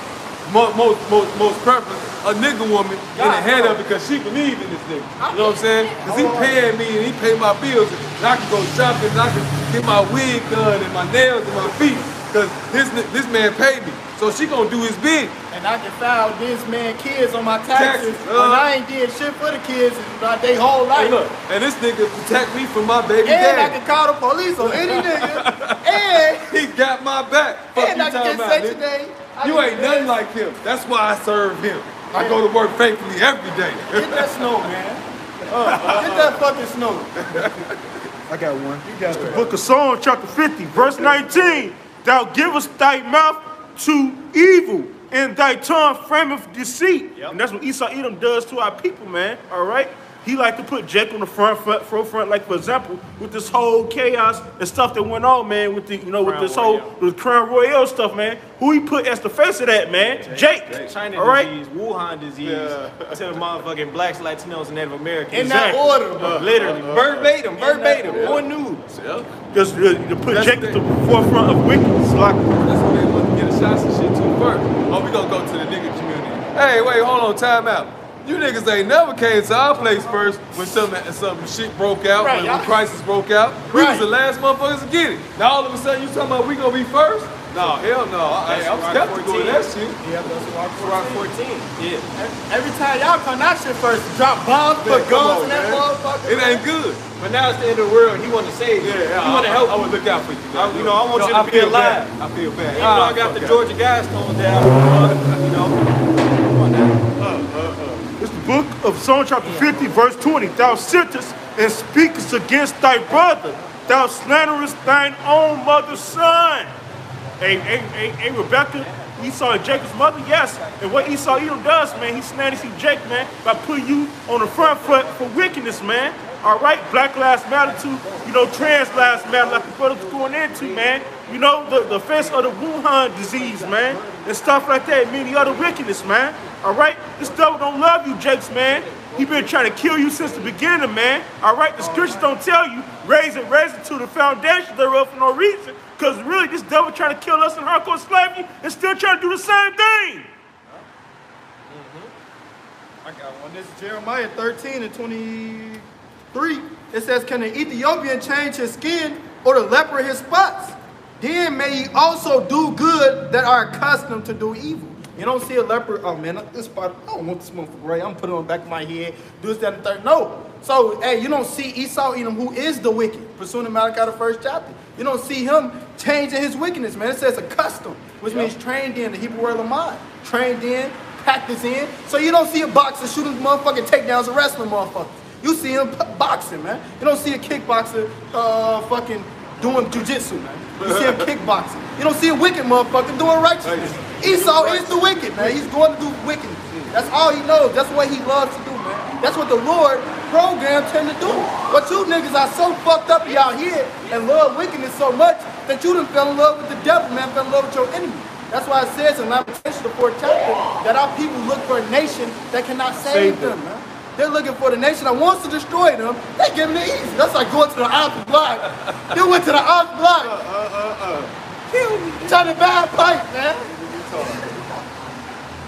most most most, most preference, a nigga woman in the head of it because she believe in this nigga. You know what I'm saying? Because he paying me and he pay my bills, and I can go shopping, and I can get my wig done and my nails and my feet. Cause this this man paid me, so she gonna do his big. And I can file this man kids on my taxes Taxes, uh-huh. I ain't did shit for the kids about their whole life. Hey, look, and this nigga protect me from my baby and I can call the police on any nigga. and He got my back. Fuck and you I can talking get about, Section nigga. 8. I You ain't nothing this. like him. That's why I serve him. I go to work faithfully every day. Get that snow, man. Uh, get that fucking snow. I got one. You got It's the book of Psalms, chapter 50, verse 19. Thou givest thy mouth to evil, and thy tongue frameth deceit. And that's what Esau Edom does to our people, man. All right? He like to put Jake on the front, front, front, front, like for example, with this whole chaos and stuff that went on, man, with the, you know, with Crown this whole, Royale. with Crown Royale stuff, man. Who he put as the face of that, man? Jake. China all right? disease, Wuhan disease, to the motherfucking blacks, Latinos, and Native Americans. In that order, bro. Uh, literally, uh, uh, verbatim, verbatim, on news. Just uh, to put That's Jake the at the forefront of wickedness. Like, That's when they want to get a shots and shit too first. Gonna go to the nigga community. Hey, wait, hold on, time out. You niggas ain't never came to our place first when some some shit broke out, Right, when, when crisis broke out. We was the last motherfuckers to get it. Now all of a sudden you talking about we gonna be first? No, hell no. That's I'm skeptical 14. of that shit. Yeah, that's what Rock I'm 14. Yeah. Every time y'all come that shit first, drop bombs, put guns in that motherfucker. It ain't good. But now it's the end of the world. He want to save you. Yeah, he want to help I, I would look out for you. I- you know, I want you to be alive. I feel bad. Even though I got the Georgia guys Guidestones down, you know. Come on now. It's the book of Psalm chapter 50, verse 20. Thou sittest and speakest against thy brother. Thou slanderest thine own mother's son. Hey, hey, hey, hey, Rebecca, Esau and Jacob's mother, yes. And what Esau Edom does, man, he slanders you, Jake, man, by putting you on the front foot for wickedness, man. All right, Black Lives Matter too. You know, trans lives matter, like the brother's going into, man. You know, the, the face of the Wuhan disease, man, and stuff like that, many other wickedness, man. All right, this devil don't love you, Jakes, man. He been trying to kill you since the beginning, man. All right, the scriptures don't tell you raise and raise it to the foundation thereof for no reason. Because really, this devil trying to kill us in hardcore slavery and still trying to do the same thing. Mm-hmm. I got one. This is Jeremiah 13 and 23. It says, Can the Ethiopian change his skin or the leper his spots? Then may ye also do good that are accustomed to do evil. You don't see a leper, oh man, this spot, I don't want this motherfucker right. I'm putting on the back of my head, do this, that, and the third. No. So, hey, you don't see Esau Edom, who is the wicked, pursuing Malachi the first chapter. You don't see him changing his wickedness, man. It says accustomed, which means trained in, the Hebrew word lamad. Trained in, practice in. So you don't see a boxer shooting motherfucking takedowns of wrestling motherfuckers. You see him boxing, man. You don't see a kickboxer uh, fucking doing jujitsu, man. You see him kickboxing. You don't see a wicked motherfucker doing righteousness. Esau is the wicked, man. He's going to do wickedness. That's all he knows. That's what he loves to do, man. That's what the Lord programmed him to do. But you niggas are so fucked up y'all here and love wickedness so much that you done fell in love with the devil, man. Fell in love with your enemy. That's why it says in Lamentation, the fourth chapter, that our people look for a nation that cannot save, Save them, them. man. They're looking for the nation that wants to destroy them. They give giving it easy. That's like going to the Alpha block. they went to the Alpha block. Uh, uh, Kill me. Trying to buy a pipe, man.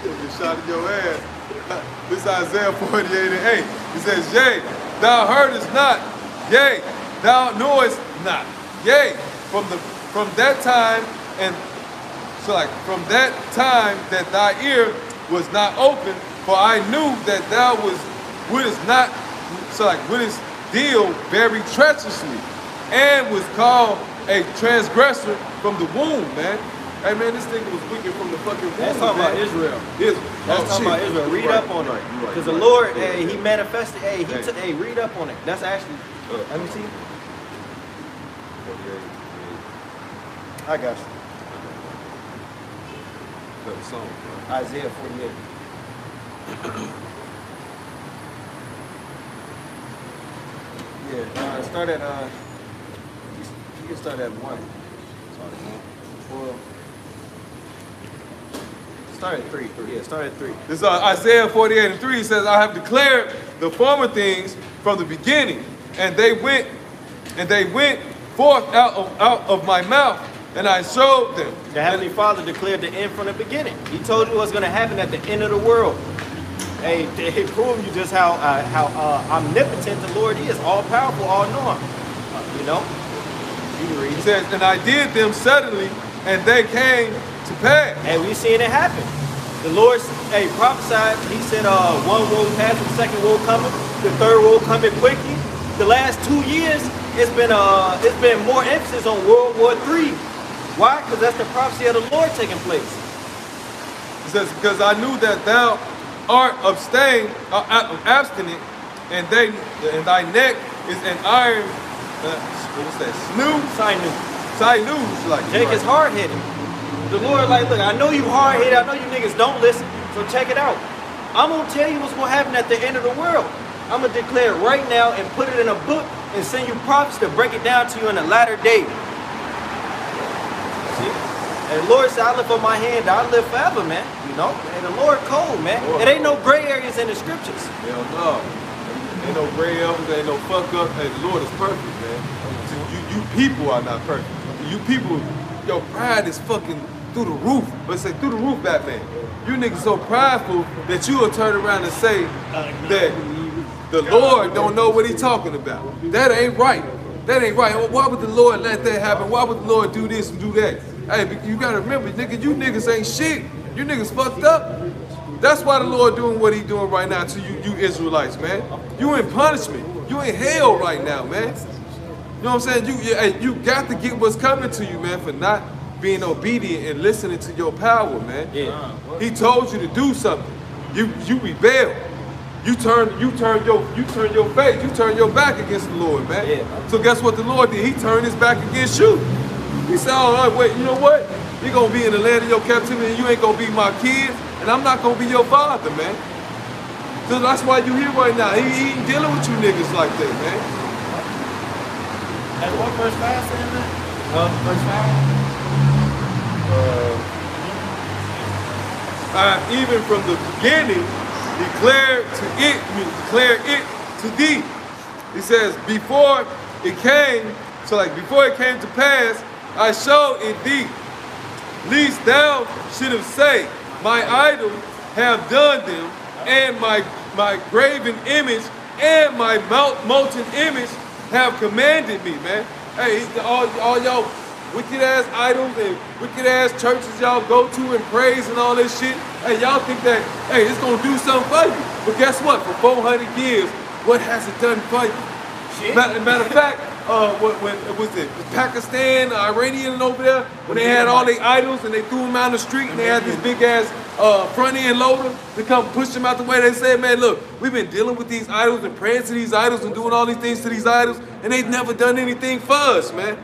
Get shot in your ass. This is Isaiah 48 and 8. It says, Yea, thou heardest not, yea, thou knowest not. Yea, from the from that time and so like from that time that thy ear was not open, for I knew that thou was wouldest not so like wouldest deal very treacherously, and was called a transgressor from the womb, man. Hey man, this nigga was wicked from the fucking womb. That's talking about. Israel. Israel. That's Oh, talking shit. about Israel. Read right, up on it. right, right, Because the right. Lord, hey, he manifested, hey, he Hey. took, hey, read up on it. That's actually, Uh, let me see. I got you. That song. Isaiah 48. Yeah, uh, start at, uh, you- can start at 1. Well, Start at three. Yeah, start at three. This is uh, Isaiah 48 and 3 says, I have declared the former things from the beginning, and they went, and they went forth out of, out of my mouth, and I showed them. The Heavenly Father declared the end from the beginning. He told you what's going to happen at the end of the world. Hey, they prove you just how uh, how uh, omnipotent the Lord is, all powerful, all knowing. Uh, you know, you read He it. says, and I did them suddenly, and they came to pass. And we seeing it happen. The Lord, hey, prophesied. He said, uh, one woe passing, the second woe coming, the third woe coming quickly. The last two years, it's been uh, it's been more emphasis on World War Three. Why? Because that's the prophecy of the Lord taking place. It says, because I knew that thou art abstain, uh, abstinent, and they and thy neck is an iron. Uh, what's that? Snoo, Sign new. sinews, like Jake is hard headed. The Lord, like, look, I know you hard headed. I know you niggas don't listen. So check it out. I'm gonna tell you what's gonna happen at the end of the world. I'm gonna declare it right now and put it in a book and send you prophets to break it down to you in a latter day. See? And the Lord said, I lift up my hand, I live forever, man. Know? And the Lord cold, man. It ain't no gray areas in the scriptures. Hell no. Ain't no gray areas, ain't no fuck up. Hey, the Lord is perfect, man. You, you people are not perfect. You people, your pride is fucking through the roof. Let's say through the roof, Batman. You niggas so prideful that you will turn around and say that the Lord don't know what he talking about. That ain't right. That ain't right. Why would the Lord let that happen? Why would the Lord do this and do that? Hey, you gotta remember, nigga, you niggas ain't shit. You niggas fucked up. That's why the Lord doing what he doing right now to you, you Israelites, man. You in punishment. You in hell right now, man. You know what I'm saying? You, you, you got to get what's coming to you, man, for not being obedient and listening to your power, man. Yeah. He told you to do something. You you rebel. You turn you turn your you turn your face. You turn your back against the Lord, man. Yeah. So guess what the Lord did? He turned his back against you. He said, "All right, wait. You know what? You're gonna be in the land of your captivity, and you ain't gonna be my kids, and I'm not gonna be your father, man." So that's why you here right now. He, he ain't dealing with you niggas like that, man. That's what verse 5 saying that? Uh, verse 5? I even from the beginning declared to it, declare it to thee. He says, before it came, so like before it came to pass, I showed it thee. Least thou should have said, My idols have done them, and my my graven image and my mol- molten image have commanded me, man. Hey, all, all y'all wicked ass idols and wicked ass churches y'all go to and praise and all this shit. Hey, y'all think that, hey, it's gonna do something for you. But guess what? For 400 years, what has it done for you? Matter, matter of fact, uh, when, when was it Pakistan, Iranian over there, when they had all their idols and they threw them out the street and they had these big ass uh, front end loader to come push them out the way. They said, man, look, we've been dealing with these idols and praying to these idols and doing all these things to these idols, and they've never done anything for us, man.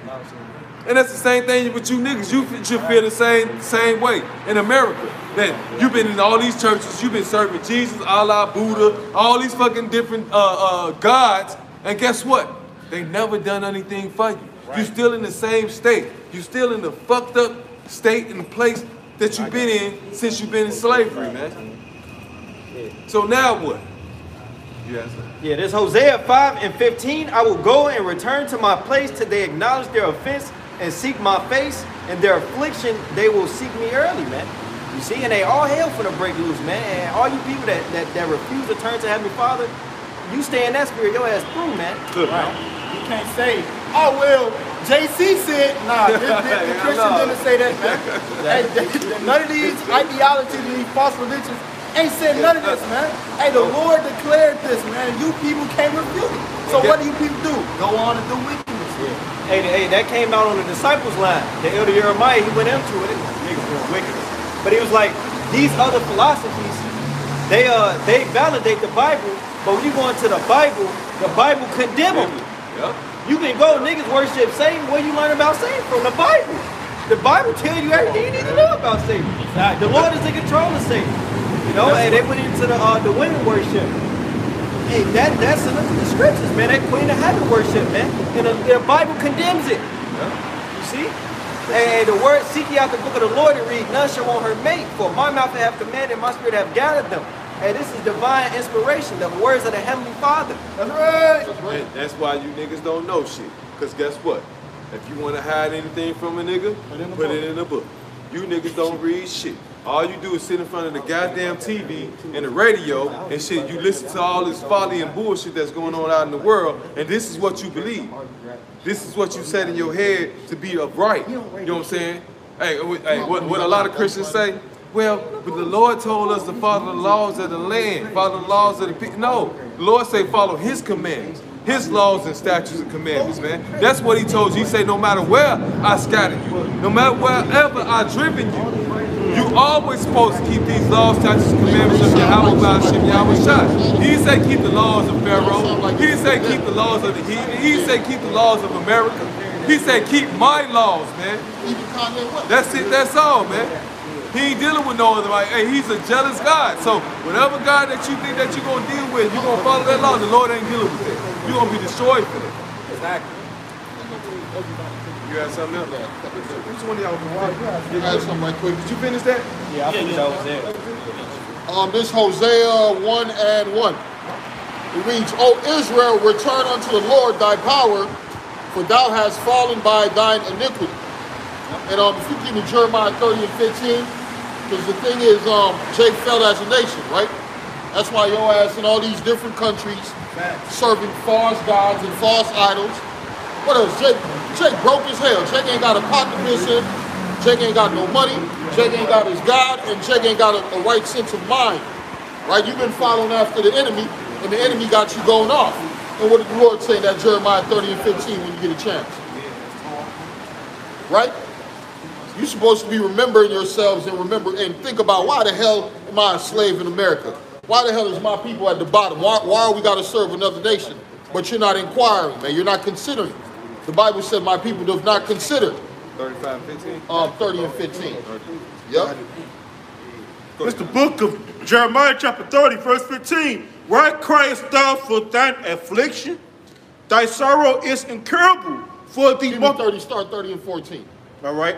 And that's the same thing with you niggas. You should feel the same same way in America. That you've been in all these churches, you've been serving Jesus, Allah, Buddha, all these fucking different uh, uh, gods, and guess what? They never done anything for you. You're still in the same state. You're still in the fucked up state and place that you've been in since you've been in slavery, man. So now what? You answer. Yeah, this Hosea 5 and 15. I will go and return to my place till they acknowledge their offense and seek my face, and their affliction they will seek me early, man. You see, and they all hell for the break loose, man. And all you people that, that, that refuse to turn to Heavenly Father, you stay in that spirit, your ass through, man. Look, Right. You can't say, oh, well, JC said, nah, this, this, the Christian no. didn't say that, man. hey, none of these ideologies, these false religions, ain't said none of this, man. Hey, the Lord declared this, man. You people can't refute it. So what do you people do? Go on and do wickedness. Hey, hey, that came out on the disciples line. The elder Jeremiah, he went into it. Niggas doing wicked. But he was like, these other philosophies, they uh they validate the Bible, but when you go into the Bible, the Bible condemn them. Yep. You can go niggas worship Satan. Where you learn about Satan from the Bible? The Bible tell you everything you need to know about Satan. The Lord is in control of Satan. You know, and they went into the uh, the women worship. Hey, that that's in the, scriptures, man. That Queen of Heaven worship, man. And the, the Bible condemns it. You see? Hey, hey, the word seek ye out the book of the Lord and read, none shall want her mate, for my mouth have commanded, my spirit have gathered them. Hey, this is divine inspiration, the words of the Heavenly Father. That's right. That's right. And that's why you niggas don't know shit. Cause guess what? If you wanna hide anything from a nigga, put it in a book. You niggas don't read shit. All you do is sit in front of the goddamn TV and the radio and shit. You listen to all this folly and bullshit that's going on out in the world, and this is what you believe. This is what you set in your head to be upright. You know what I'm saying? Hey, hey what, what a lot of Christians say? Well, but the Lord told us to follow the laws of the land, follow the laws of the people. No, the Lord say follow His commandments, His laws and statutes and commandments, man. That's what He told you. He say no matter where I scattered you, no matter wherever I driven you, you always supposed to keep these laws, statutes, and commandments of Yahweh by Hashem Yahweh Shai. He say keep the laws of Pharaoh. He didn't say keep the laws of the heathen. He say keep the laws of America. He said keep my laws, man. Even Kanye West. That's it. That's all, man. He ain't dealing with no other. Like, hey, he's a jealous God. So whatever God that you think that you're gonna deal with, you're gonna follow that law. The Lord ain't dealing with it. You're gonna be destroyed for that. Exactly. You had something else? Which one of y'all? I had something right quick. Did you finish that? Yeah, I think that was it. Um, this Hosea 1 and 1. It reads, O Israel, return unto the Lord thy power, for thou hast fallen by thine iniquity. And um, if you give me Jeremiah 30 and 15, because the thing is, um, Jake fell as a nation, right? That's why your ass in all these different countries serving false gods and false idols. What else? Jake, Jake broke as hell. Jake ain't got a pocket in. Jake ain't got no money. Jake ain't got his God, and Jake ain't got a, a right sense of mind. Right? You've been following after the enemy, and the enemy got you going off. And what did the Lord say in that Jeremiah 30 and 15 when you get a chance? Right? You're supposed to be remembering yourselves and remember and think about why the hell am I a slave in America? Why the hell is my people at the bottom? Why, why are we got to serve another nation? But you're not inquiring, man. You're not considering. The Bible said my people do not consider 35 15? um, 30 and 15. Yep. It's the book of Jeremiah, chapter 30, verse 15. Why criest thou for thine affliction? Thy sorrow is incurable for the Give 30, start 30 and 14. All right.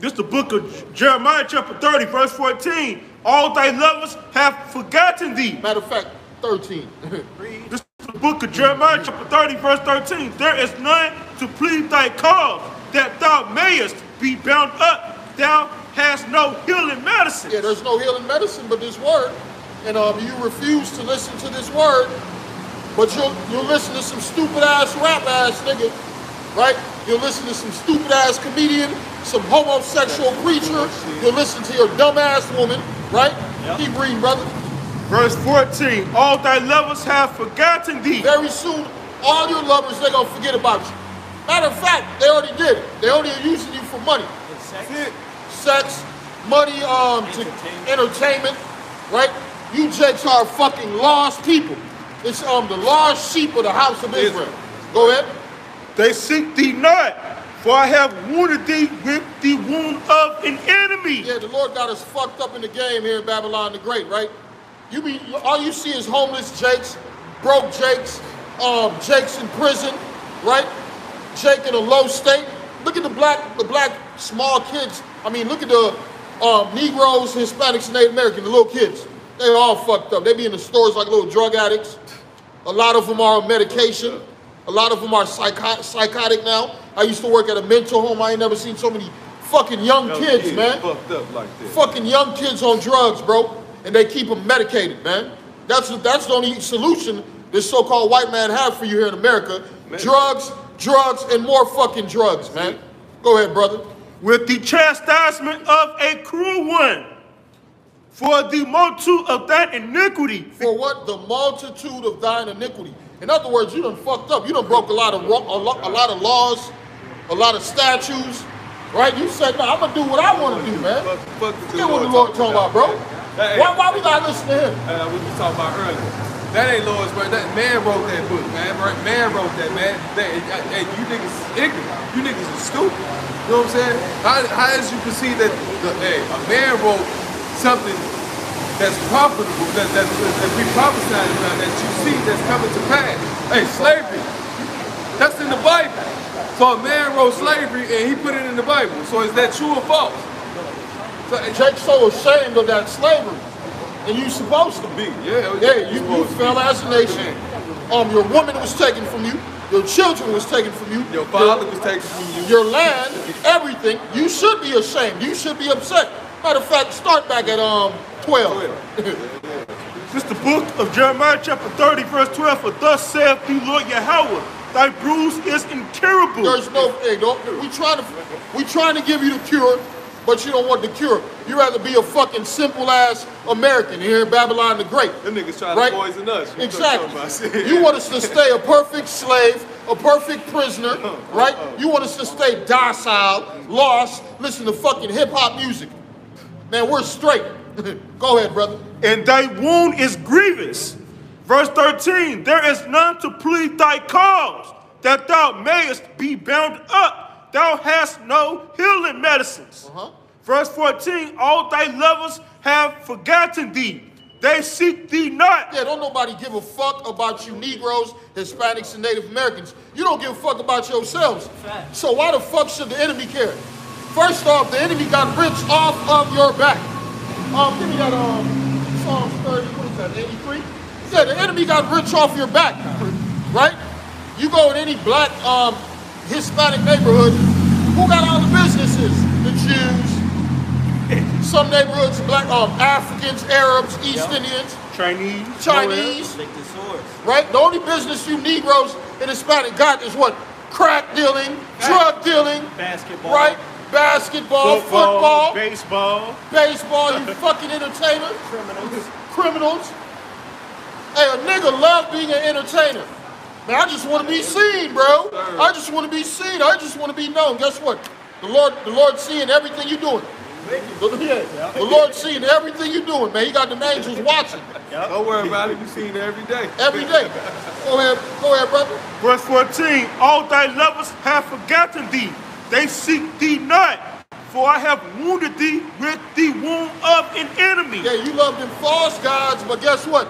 This the book of Jeremiah, chapter 30, verse 14. All thy lovers have forgotten thee. Matter of fact, 13. This is the book of Jeremiah, chapter 30, verse 13. There is none to plead thy cause, that thou mayest be bound up. Thou hast no healing medicine. yeah, there's no healing medicine but this word. And um, you refuse to listen to this word, but you'll, you'll listen to some stupid ass rap ass nigga, right? You'll listen to some stupid ass comedian, some homosexual preacher. You'll listen to your dumbass woman, right? Keep reading, brother. Verse 14. All thy lovers have forgotten thee. Very soon, all your lovers, they're gonna forget about you. Matter of fact, they already did it. They only are using you for money. Sex, money, um, to entertainment, right? You jakes are fucking lost people. It's um the lost sheep of the house of Israel. Go ahead. They seek thee not, for I have wounded thee with the wound of an enemy. Yeah, the Lord got us fucked up in the game here in Babylon the Great, right? You be all you see is homeless Jakes, broke Jakes, um, Jakes in prison, right? Jake in a low state. Look at the black, the black small kids. I mean, look at the um, Negroes, Hispanics, Native American, the little kids. They're all fucked up. They be in the stores like little drug addicts. A lot of them are on medication. A lot of them are psycho- psychotic now. I used to work at a mental home. I ain't never seen so many fucking young, Young kids, man Fucked up like that. fucking young kids on drugs, bro, and they keep them medicated, man. That's that's the only solution this so-called white man have for you here in America. Drugs, drugs, and more fucking drugs, man. Go ahead, brother. with the chastisement of a cruel one. For the multitude of that iniquity, For what? The multitude of thine iniquity. In other words, you done fucked up. You done broke a lot of a, lo- a lot of laws, a lot of statues, right? You said, no, I'm gonna do what I want to do, man. Fuck, fuck Forget what the Lord talking about, bro. Why, why we gotta listen to him? uh, we talking about earlier. That ain't Lord's word. That man wrote that book, man. Man wrote that, man. That, hey, you niggas ignorant. You niggas are stupid. You know what I'm saying? How, how is you perceive that the, hey, a man wrote something that's profitable, that, that, that we prophesying about, that you see that's coming to pass? Hey, slavery. That's in the Bible. So a man wrote slavery and he put it in the Bible. So is that true or false? So, Jake's so ashamed of that slavery. And you supposed to be. Yeah, Yeah, you, you fell as a nation. Um, your woman was taken from you. Your children was taken from you. Your father was taken from you. Your land, everything. You should be ashamed. You should be upset. Matter of fact, start back at um 12. This is the book of Jeremiah chapter 30, verse 12. For thus saith the Lord Yahweh, thy bruise is incurable. There's no, hey, don't, we trying to, we trying to give you the cure, but you don't want the cure. You rather be a fucking simple ass American here in Babylon the Great. Them niggas trying Right? to poison us. You what Exactly. You want us to stay a perfect slave, a perfect prisoner, uh-huh. right? Uh-huh. You want us to stay docile, lost, listen to fucking hip hop music. Man, we're straight. Go ahead, brother. and thy wound is grievous. Verse 13, there is none to plead thy cause, that thou mayest be bound up. Thou hast no healing medicines. Uh-huh. Verse 14, all thy lovers have forgotten thee. They seek thee not. Yeah, don't nobody give a fuck about you Negroes, Hispanics, and Native Americans. You don't give a fuck about yourselves. So why the fuck should the enemy care? First off, the enemy got rich off of your back. Um, give me that um Psalms 30, what is that, 83? Yeah, the enemy got rich off your back, right? You go in any black um Hispanic neighborhood, who got all the businesses? The Jews, some neighborhoods, black um Africans, Arabs, East Indians, Chinese. Chinese, Take the swords. right? The only business you Negroes and Hispanic got is what? Crack dealing, drug dealing, Basketball. right? Basketball, Football, football, baseball. baseball, you fucking entertainers, Criminals. criminals. Hey, a nigga love being an entertainer. Man, I just want to be seen, bro. I just want to be seen. I just want to be known. Guess what? The Lord, the Lord seeing everything you're doing. The, yeah, the Lord seeing everything you're doing, man. He got the angels watching Don't worry about it. You seen it every day. every day. Go ahead, go ahead, brother. Verse 14, all thy lovers have forgotten thee. They seek thee not. For I have wounded thee with the wound of an enemy. Yeah, you love them false gods, but guess what?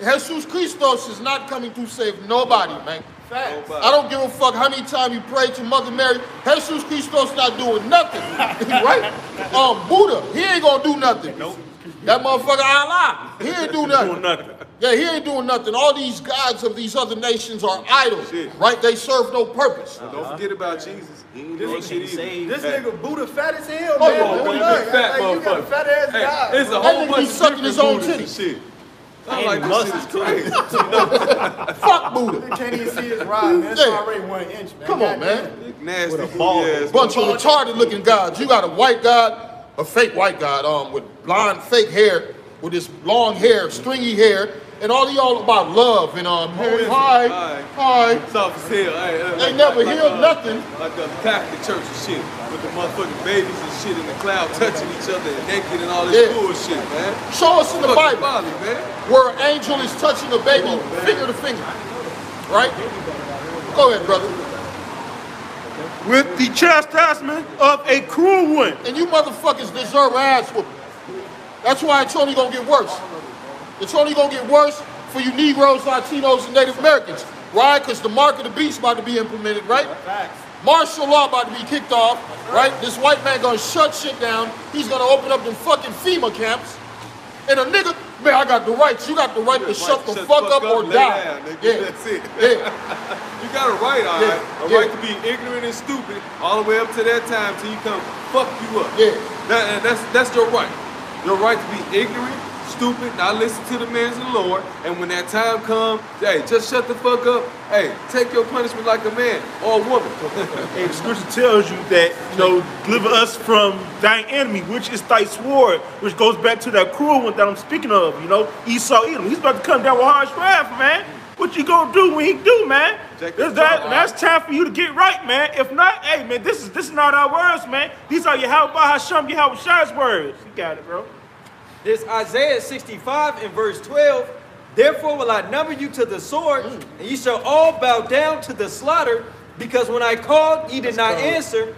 Jesus Christos is not coming to save nobody, man. Facts. I don't give a fuck how many times you pray to Mother Mary. Jesus Christos not doing nothing, right? Um, Buddha, he ain't gonna do nothing. Nope. That motherfucker Allah, he ain't do nothing. Doing nothing. Yeah, he ain't doing nothing. All these gods of these other nations are idols, Shit. right? They serve no purpose. Don't forget about Jesus. He ain't This shit nigga either. This Hey. nigga Buddha fat as hell, Oh, man. yeah, Buddha, fat like, you got a fat ass Hey, guy. it's a That whole nigga bunch be of sucking his own Buddhas and titties. shit. I'm And like, this mustard, is crazy. Fuck Buddha. You can't even see his rod, man. It's Yeah. already one inch, man. Come on, Goddamn. man. Nasty With a ball. ass. bunch of retarded looking gods. You got a white god, a fake white god, um, with blonde fake hair, with this long hair, stringy hair, and all y'all about love and um, hey, is hi, Hi. hi. Soft as hell. Hey, uh, They like- never like, healed uh, nothing. Like the Catholic church and shit. With the motherfucking babies and shit in the cloud touching each other and naked and all this Yeah. bullshit, man. Show us in the Bible folly, man. where an angel is touching a baby finger to finger, right? Go ahead, brother. With the chastisement of a cruel one. And you motherfuckers deserve ass whooping. That's why it's only gonna get worse. It's only gonna get worse for you Negroes, Latinos, and Native Americans. Why? Because the mark of the beast about to be implemented, right? Martial law about to be kicked off, right? This white man gonna shut shit down. He's gonna open up them fucking FEMA camps. And a nigga, man, I got the rights. You got the right to shut the fuck up or die. down. Yeah, That's it. yeah. You got a right, all Yeah, right. A yeah. right to be ignorant and stupid all the way up to that time till you come fuck you up. Yeah. That, that's that's your right. Your right to be ignorant, stupid, not listen to the commands of the Lord. And when that time comes, hey, just shut the fuck up. Hey, take your punishment like a man or a woman. And the scripture tells you that, you know, deliver us from thine enemy, which is thy sword, which goes back to that cruel one that I'm speaking of, you know, Esau Edom. He's about to come down with harsh wrath, man. What you gonna do when he do, man? That, that's time for you to get right, man. If not, hey, man, this is this is not our words, man. These are Yahweh Hashem Yahweh Shai's words. You got it, bro. This Isaiah 65 and verse 12. Therefore will I number you to the sword, Mm. and ye shall all bow down to the slaughter, because when I called, ye did not answer.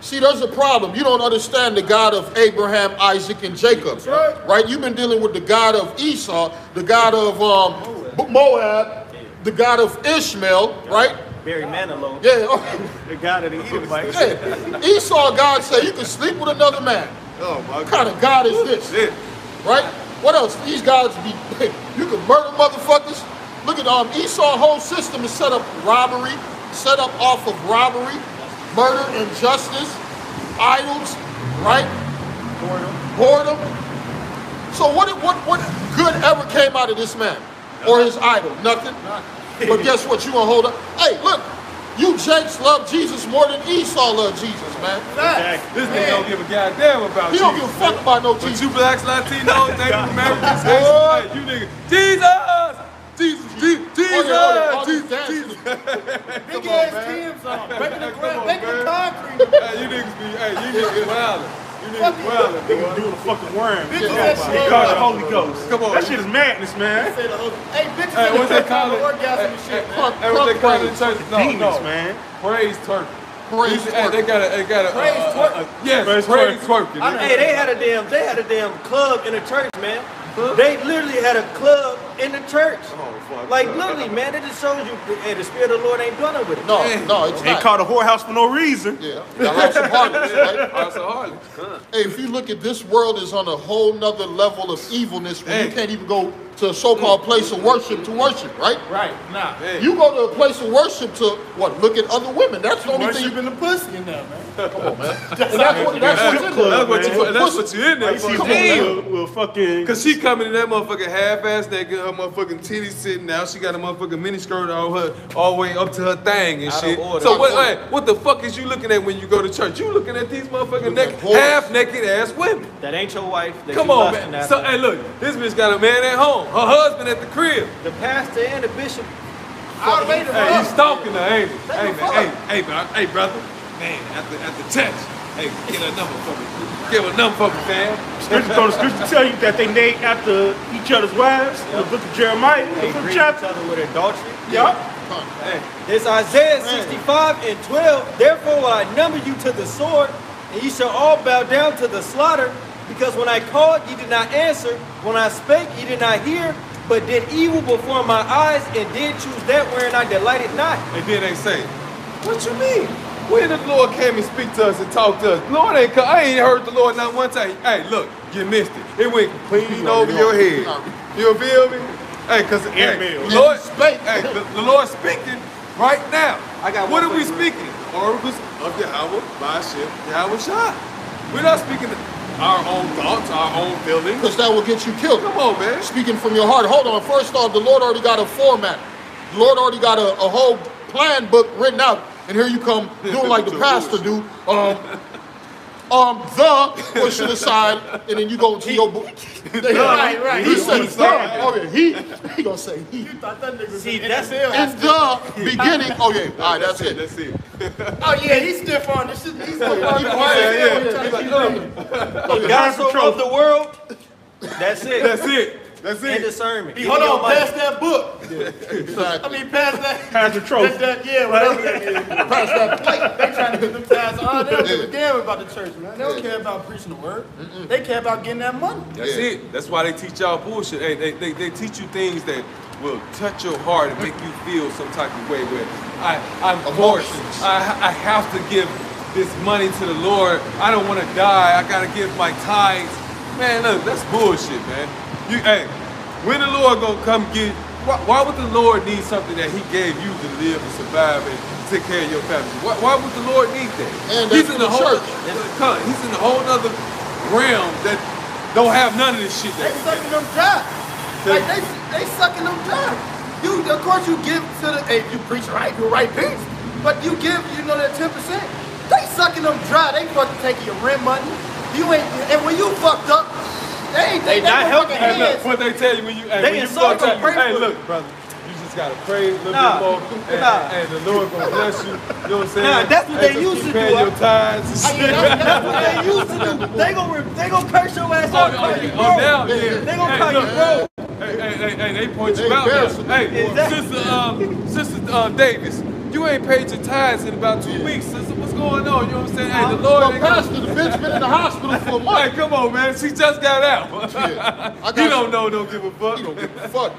See, there's a problem. You don't understand the God of Abraham, Isaac, and Jacob. right. Right? You've been dealing with the God of Esau, the God of um, Moab, the God of Ishmael, right? Barry Manilow, Yeah, oh, the god of the Edomites. yeah. Esau, God said you can sleep with another man. Oh my What kind of God is this? Shit. Right? What else? These guys be you can murder motherfuckers. Look at um Esau whole system is set up robbery, set up off of robbery, murder, injustice, idols, right? Boredom. Boredom. So what what what good ever came out of this man or his idol? Nothing. But guess what? You gonna hold up? Hey, look, you Jakes love Jesus more than Esau love Jesus, man. Exactly. This nigga don't give a goddamn about Jesus. He don't give a fuck about no But Jesus. you blacks, Latinos, Native Americans, Boy. hey, you niggas, Jesus! Jesus, Jesus, Oh, yeah, oh, yeah, Jesus. Jesus. Big ass man. Tim's on. Breaking the ground, breaking the concrete. Hey, you niggas be, hey, you niggas wildin'. Wildin', Niggas doing the fucking worm. Bitches that shit. They call the Holy Ghost. Come on. That shit is madness, man. Hey, bitches Hey, what's the they church call have it? orgasm and shit, hey, man. hey, what they call it in church? No, Demons, man. Praise twerk. Praise Hey, they got a, they got a, Praise uh, twerk. uh, yes, Praise praise, twerk. twerking. Hey, they had a damn, they had a damn club in the church, man. They literally had a club in the church. Oh, fuck. Like literally, man, it just shows you, hey, the spirit of the Lord ain't done it with it. No, no, it's They not. called a whorehouse for no reason. Yeah, the house of harlots, right? House of Harley. Hey, if you look at this world is on a whole nother level of evilness when you can't even go to a so-called place of worship to worship, right? Right, nah. Hey. You go to a place of worship to what? Look at other women. That's the only thing. You, Worshiping the pussy in there, man. and that's what that's what's in there. That's what you. man. That's what you in there You see for. Come on, Damn. will, will fucking. Cause she coming in that motherfucking half-ass naked, her motherfucking titties sitting out. She got a motherfucking mini skirt all her, all the way up to her thing and Out shit. So what? of. Hey, what the fuck is you looking at when you go to church? You looking at these motherfucking Looking naked, half-naked ass women. That ain't your wife. That Come on, man. after. So hey, look, this bitch got a man at home, her husband at the crib. the pastor and the bishop. I'll Hey, he's for stalking her, ain't he? Hey, man, hey, hey, bro, hey, brother, man, at the at the church. Hey, get a number for me. Give a number for me, fam. Scripture told the scripture tell you that they named after each other's wives. In the book of Jeremiah, They the fifth greet each chapter. other with adultery. Yup. Hey, It's Isaiah 65 and 12. Therefore will I number you to the sword, and you shall all bow down to the slaughter. Because when I called, ye did not answer. When I spake, ye did not hear, but did evil before my eyes, and did choose that wherein I delighted not. And then they say, what you mean? When the Lord came and speak to us and talk to us, Lord ain't come. I ain't heard the Lord not one time. Hey, look, you missed it. It went clean over your head. You feel me? Hey, cause hey, the Lord, Spake. hey, the, the Lord speaking right now. I got what are we for you. speaking? Oracles of Yahweh by Shem Yahweh Shai. We're not speaking our own thoughts, our own feelings. Because that will get you killed. Come on, man. Speaking from your heart. Hold on. First off, the Lord already got a format. The Lord already got a, a whole plan book written out. And here you come doing like the pastor do. Um, um, the pushing aside, and then you go to your book. Right, right. He He said the. Oh yeah, he he gonna say he. You thought that nigga was See, in that's- NFL. In the beginning. Oh yeah. All right, that's it. That's it. Oh yeah, he's stiff on this shit. He's stiff on this. Yeah, yeah. He's trying to keep reading. Oh, yeah. God so loved the world. That's it. That's it. That's And it. discernment. Hey, Give Hold me your on, money. pass that book. I mean, pass that. Pass the trophy. That, that, yeah, whatever that is. Pass that plate. They trying to get them ties on. They don't give a damn about the church, man. They don't care about preaching the word. They care about getting that money. That's Yeah. it. That's why they teach y'all bullshit. Hey, they, they, they teach you things that will touch your heart and make you feel some type of way where I, I'm forced. I, I have to give this money to the Lord. I don't want to die. I got to give my tithes. Man, look, that's bullshit, man. You, hey, when the Lord gonna come get, why, why would the Lord need something that he gave you to live and survive and take care of your family? Why, why would the Lord need that? And he's in the the whole, church. He's in a whole other realm that don't have none of this shit. They That, sucking them dry. Like they, they sucking them dry. You, of course, you give to the. Hey, you preach right, you right preach, but you give, you know, that ten percent. They sucking them dry. They fucking taking your rent money. You ain't, and when you fucked up, they ain't. They, They not helping fucking Hey, look, hands. what they tell you when you, hey, They when you insult fuck you, up, hey, look, brother, you just gotta pray a little Nah, bit more, and, nah. and the Lord gonna bless you. You know what I'm saying? Nah, that's what Hey, they just used to paying do. your tithes I mean, that's, that's what They used to do. They gon' re- they gon' curse your ass Oh, out. oh, call you yeah, broke. oh, now, yeah. They gon' Hey, call you look. broke. Hey, hey, hey, hey, they point They you out embarrassing now. Hey, Exactly. sister, um, sister um, Davis, you ain't paid your tithes in about two weeks, sister. Going on? You know what I'm saying? Hey, the Lord gonna- Pastor, the bitch been in the hospital for a month. Hey, come on, man. She just got out. Yeah. I got you don't know, don't give a fuck. He don't give a fuck.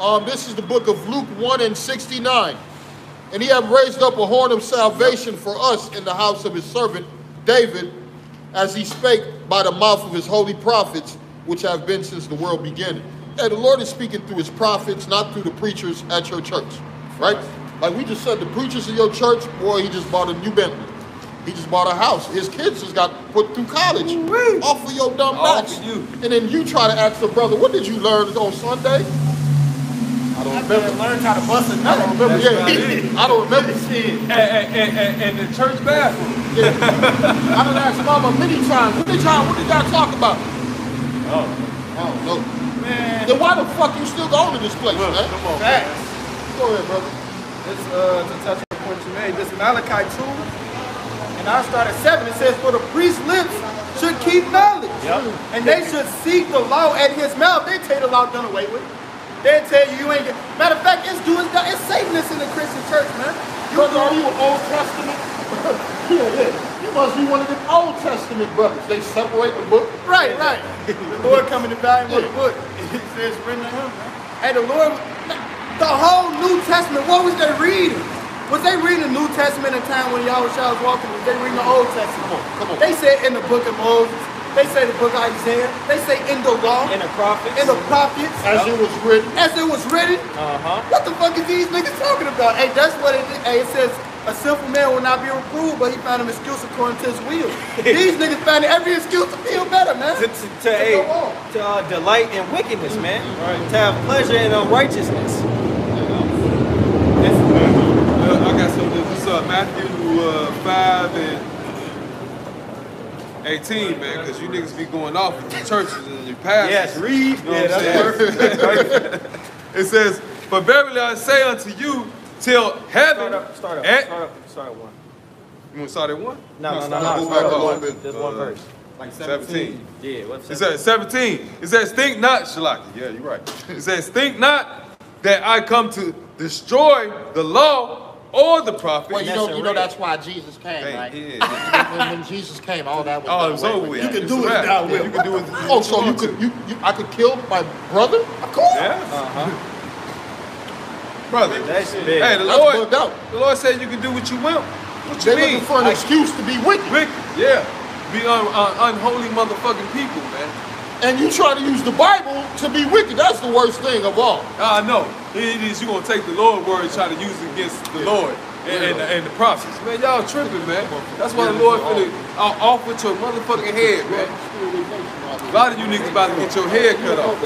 Um, this is the book of Luke 1 and 69. And he hath raised up a horn of salvation for us in the house of his servant David, as he spake by the mouth of his holy prophets, which have been since the world began. Hey, the Lord is speaking through his prophets, not through the preachers at your church, right? Like we just said, the preachers in your church, boy, he just bought a new Bentley. He just bought a house. His kids just got put through college off of your dumb Off backs. you. And then you try to ask the brother, what did you learn on Sunday? I don't I remember. better learn how to bust a I nut. don't remember. That's Yeah, I don't remember. And, and, and, and, and the church bathroom. I done asked mama many times. What did y'all, what did y'all talk about? Oh, I don't know. Man, Then why the fuck you still going to this place, man? Come on. facts. Go ahead, brother. This, uh, to touch on the point you made, this Malachi 2, and I start at 7, it says, For the priest's lips should keep knowledge, and they should seek the law at his mouth. They take the law done away with. They tell you you ain't get. Matter of fact, it's doing it's Satanists in the Christian church, man. You Brother, are you an Old Testament? yeah, yeah. You must be one of them Old Testament brothers. They separate the book. Right, right. the Lord coming to value of the book. It says written to him. And the Lord, the whole New Testament, what was they reading? Was they reading the New Testament at a time when Yahushua was walking? Was they reading the Old Testament? Come on, come on. They said in the book of Moses. They say the book of Isaiah. They say in the law. In the prophets. in the prophets. As it was written. As it was written. Uh-huh. What the fuck is these niggas talking about? Hey, that's what it is. Hey, it says a simple man will not be reproved, but he found an excuse according to his will. these niggas found every excuse to feel better, man. To, to, to, hey, to uh, delight in wickedness, man. To have pleasure in unrighteousness. This, uh, I got some. This is uh, Matthew uh, 5 and 18, man, because you niggas be going off with the churches and your pastors. Yes, read. You know Yeah, what I'm that's saying? it says, For verily I say unto you, till heaven. Start up, start up, and- start up, start at one. You want to start at one? No, no, no, start no. over Start a at little one. bit. Just one Uh, verse. Like 17. Yeah, what's It says 17. It says, Think not, Shalaki. Yeah, you're right. It says, Think not that I come to destroy the law or the prophet. Well, you know, you know that's why Jesus came, Hey, right? yeah. when, when Jesus came, all that was Oh, it was away over with. with. You can do it a wrap. now, Yeah, Will. You can do it. Oh, so you could you, you I could kill my brother? Of course. Yeah. Uh-huh. Brother. That's big. Hey, the That's Lord, out. the Lord said you can do what you will. What you They're mean? looking for an excuse to be wicked. Wicked. Yeah. Be un, un, unholy motherfucking people, man. And you try to use the Bible to be wicked. That's the worst thing of all. Ah, I know. It is You're gonna take the Lord word and try to use it against the Lord and, and, the, and the prophets. Man, y'all tripping, man. That's why the Lord finna off with your motherfucking head, man. A lot of you niggas about to get your head cut off.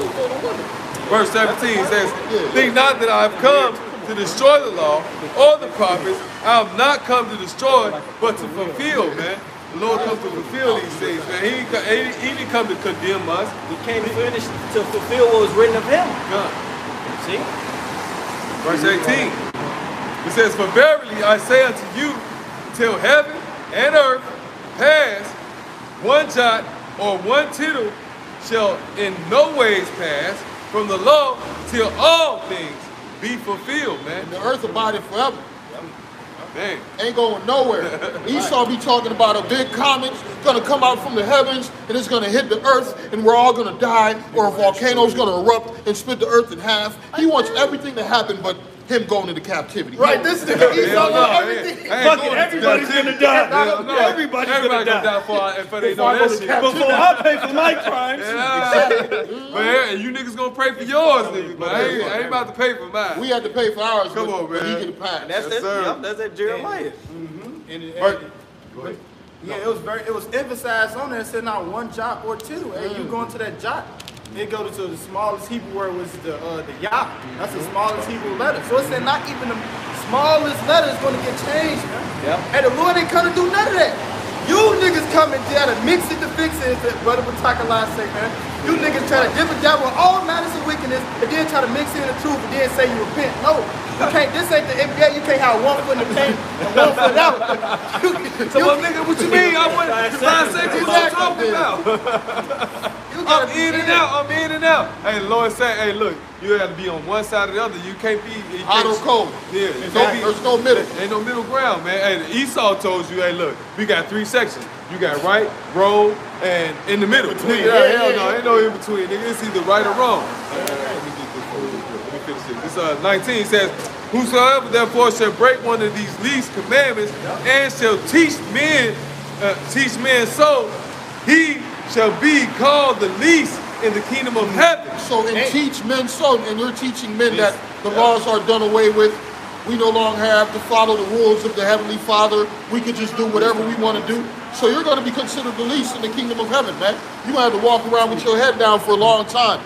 Verse 17 says, Think not that I have come to destroy the law or the prophets. I have not come to destroy, but to fulfill, man. The Lord comes to fulfill these things, man. He, didn't co- he, he didn't come to condemn us. He came to finish to fulfill what was written of him. God. See? Verse 18. It says, For verily I say unto you, till heaven and earth pass, one jot or one tittle shall in no ways pass from the law till all things be fulfilled, man. The earth abided forever. Dang. Ain't going nowhere. Esau be talking about a big comet gonna come out from the heavens and it's gonna hit the earth and we're all gonna die, or a volcano's gonna erupt and split the earth in half. He wants everything to happen but him going into captivity. Right, this nigga Hell Esau no, want everything. ain't- I Fuck it, going to everybody's captivity. gonna die. Hell no. Everybody's gonna Everybody die. die for, for they Before I know that shit. Before I pay for my crimes. Yeah. But yeah, you niggas gonna pray for yours, nigga. But I ain't, I ain't about to pay for mine. We had to pay for ours, Come on, but he man. could have passed. That's Yes, it. sir. Yep, that's it. Jeremiah. Mm-hmm. And it- Right. and- Yeah, it was very, it was emphasized on there. It said not one jot or two. Hey, you mm. going to that jot, it go to the smallest Hebrew word was the uh, the yah. That's the smallest Hebrew letter. So it's said not even the smallest letter is going to get changed, man. Yep. And the Lord ain't come to do none of that. You niggas come and try to mix it to fix it, as brother Batakala say, man. You niggas try to dip and dabble in all matters of wickedness and then try to mix in the truth and then say you repent. No, you can't. This ain't the NBA. You can't have one foot in the paint and one foot out. You, So, well, nigga, what you mean? I went five seconds. What you talking about? I'm in and out. I'm in and out. Hey, the Lord said, hey, look, you got to be on one side or the other. You can't be. You Hot can't, or cold. Yeah, There's no- be- there's no middle. Ain't no middle ground, man. Hey, Esau told you, hey, look, we got three sections. You got right, roll, and in the middle. Nigga, Yeah, hell yeah, no, yeah. ain't no in between. Nigga, it's either right or wrong. Let me get this. Let me finish this. This uh, 19 says, Whosoever therefore shall break one of these least commandments and shall teach men, uh, teach men so, he shall be called the least in the kingdom of heaven. So and teach men so, and you're teaching men that the laws are done away with. We no longer have to follow the rules of the Heavenly Father. We can just do whatever we want to do. So you're going to be considered the least in the kingdom of heaven, man. You have to walk around with your head down for a long time,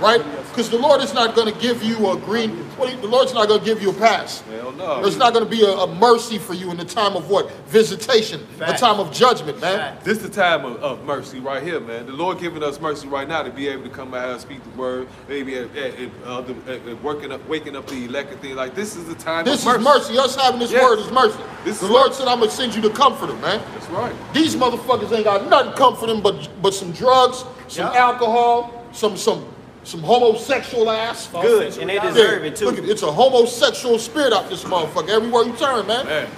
right? Because the Lord is not going to give you a green. What, the Lord's not going to give you a pass. Hell no. There's not going to be a, a mercy for you in the time of what visitation, a time of judgment, man. This is the time of, of mercy right here, man. The Lord giving us mercy right now to be able to come out and speak the word, maybe at, at, at, uh, the, at, at working up, waking up the elect and things like this is the time This of is mercy. mercy. Us having this Yes. word is mercy. This the is Lord mercy. said, "I'm gonna send you the comforter, man." That's right. These motherfuckers ain't got nothing comforting but but some drugs, some Yeah. alcohol, some some some homosexual ass. Good, and they deserve it Look, too. at- it's a homosexual spirit out this motherfucker. Everywhere you turn, man. Man.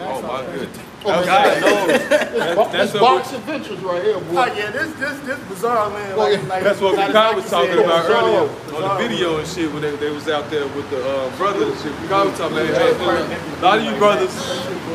Oh my goodness. Oh. God knows. This that's box what adventures right here, boy. Oh boy. yeah, this this this bizarre man. Well, Like, yeah. like, That's what like Kai Nike was talking said, about bizarre, earlier on the video and shit when they, they was out there with the uh, brothers and shit. Kai was talking about, hey, man, a lot of you brothers,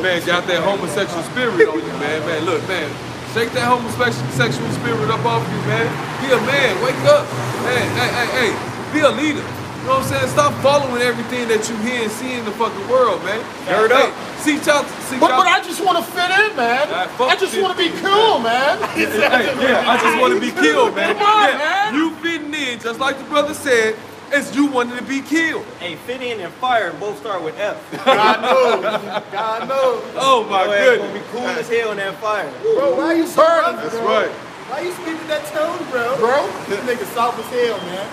man, got that homosexual spirit on you, man. Man, look, man, shake that homosexual sexual spirit up off you, man. Be a man, wake up. Hey, hey, hey, hey, be a leader. You know what I'm saying? Stop following everything that you hear and see in the fucking world, man. Gird hey, up. See y'all, see But, y'all. but I just want to fit in, man. Nah, fuck I just want to be in, cool, man. Hey, yeah, I just want to be killed, man. Come on, yeah, man. You fitting in, just like the brother said, as you wanted to be killed. Hey, fit in and fire both start with F. God knows. God knows. Oh my Your ass gonna be cool as hell in that fire. Bro, why you so Burn. rough, That's bro? right. Why you speak with that tone, bro? Bro. This nigga soft as hell, man.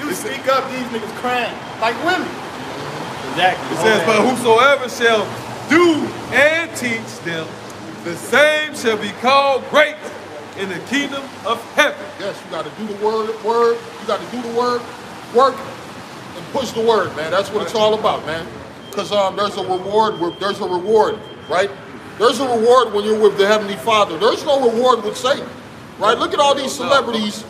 You speak up, these niggas crying like women. Exactly. It says, but whosoever shall do and teach them, the same shall be called great in the kingdom of heaven. Yes, you got to do the word, word. You got to do the word, work, and push the word, man. That's what it's all about, man. Because um, there's a reward. There's a reward, right? There's a reward when you're with the heavenly Father. There's no reward with Satan, right? Look at all these celebrities.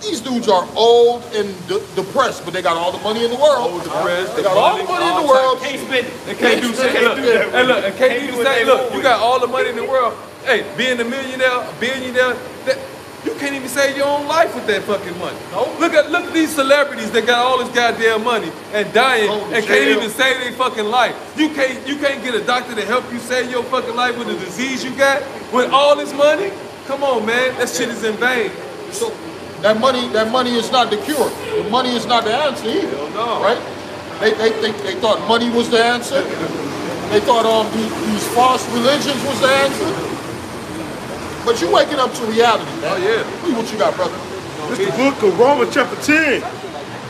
These dudes are old and de- depressed, but they got all the money in the world. Old, depressed, They got all the money in the world. Can't spend it. They can't do shit. Look, hey, look, and can't even say, look, you got all the money in the world. Hey, being a millionaire, a billionaire, that, you can't even save your own life with that fucking money. Look at look at these celebrities that got all this goddamn money and dying and can't even save their fucking life. You can't you can't get a doctor to help you save your fucking life with the disease you got with all this money. Come on, man, that shit is in vain. So that money, that money is not the cure. The money is not the answer either. No. Right? They, they, they, they thought money was the answer. They thought um these, these false religions was the answer. But you waking up to reality, man. Oh, yeah. Look what you got, brother. It's the book of Romans chapter 10.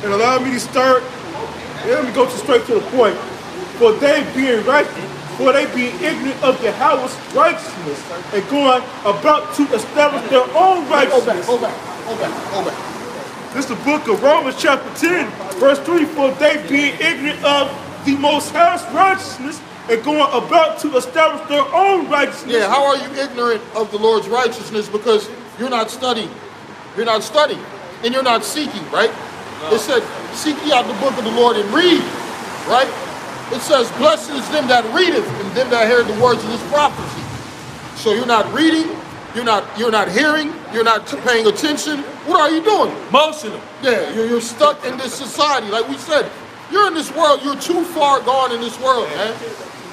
And allow me to start, and let me go to straight to the point. For they being righteous, for they being ignorant of the house righteousness, and going about to establish their own Go back, righteousness. go back, go back, go back. This is the book of Romans chapter 10, verse 3. For they being ignorant of the most high's righteousness, and going about to establish their own righteousness. Yeah, how are you ignorant of the Lord's righteousness because you're not studying? You're not studying, and you're not seeking, right? It said, "Seek ye out the book of the Lord and read," right? It says, "Blessed is them that readeth and them that hear the words of this prophecy." So you're not reading, you're not you're not hearing, you're not paying attention. What are you doing? Emotional. Yeah, you're, you're stuck in this society. Like we said, you're in this world. You're too far gone in this world, man.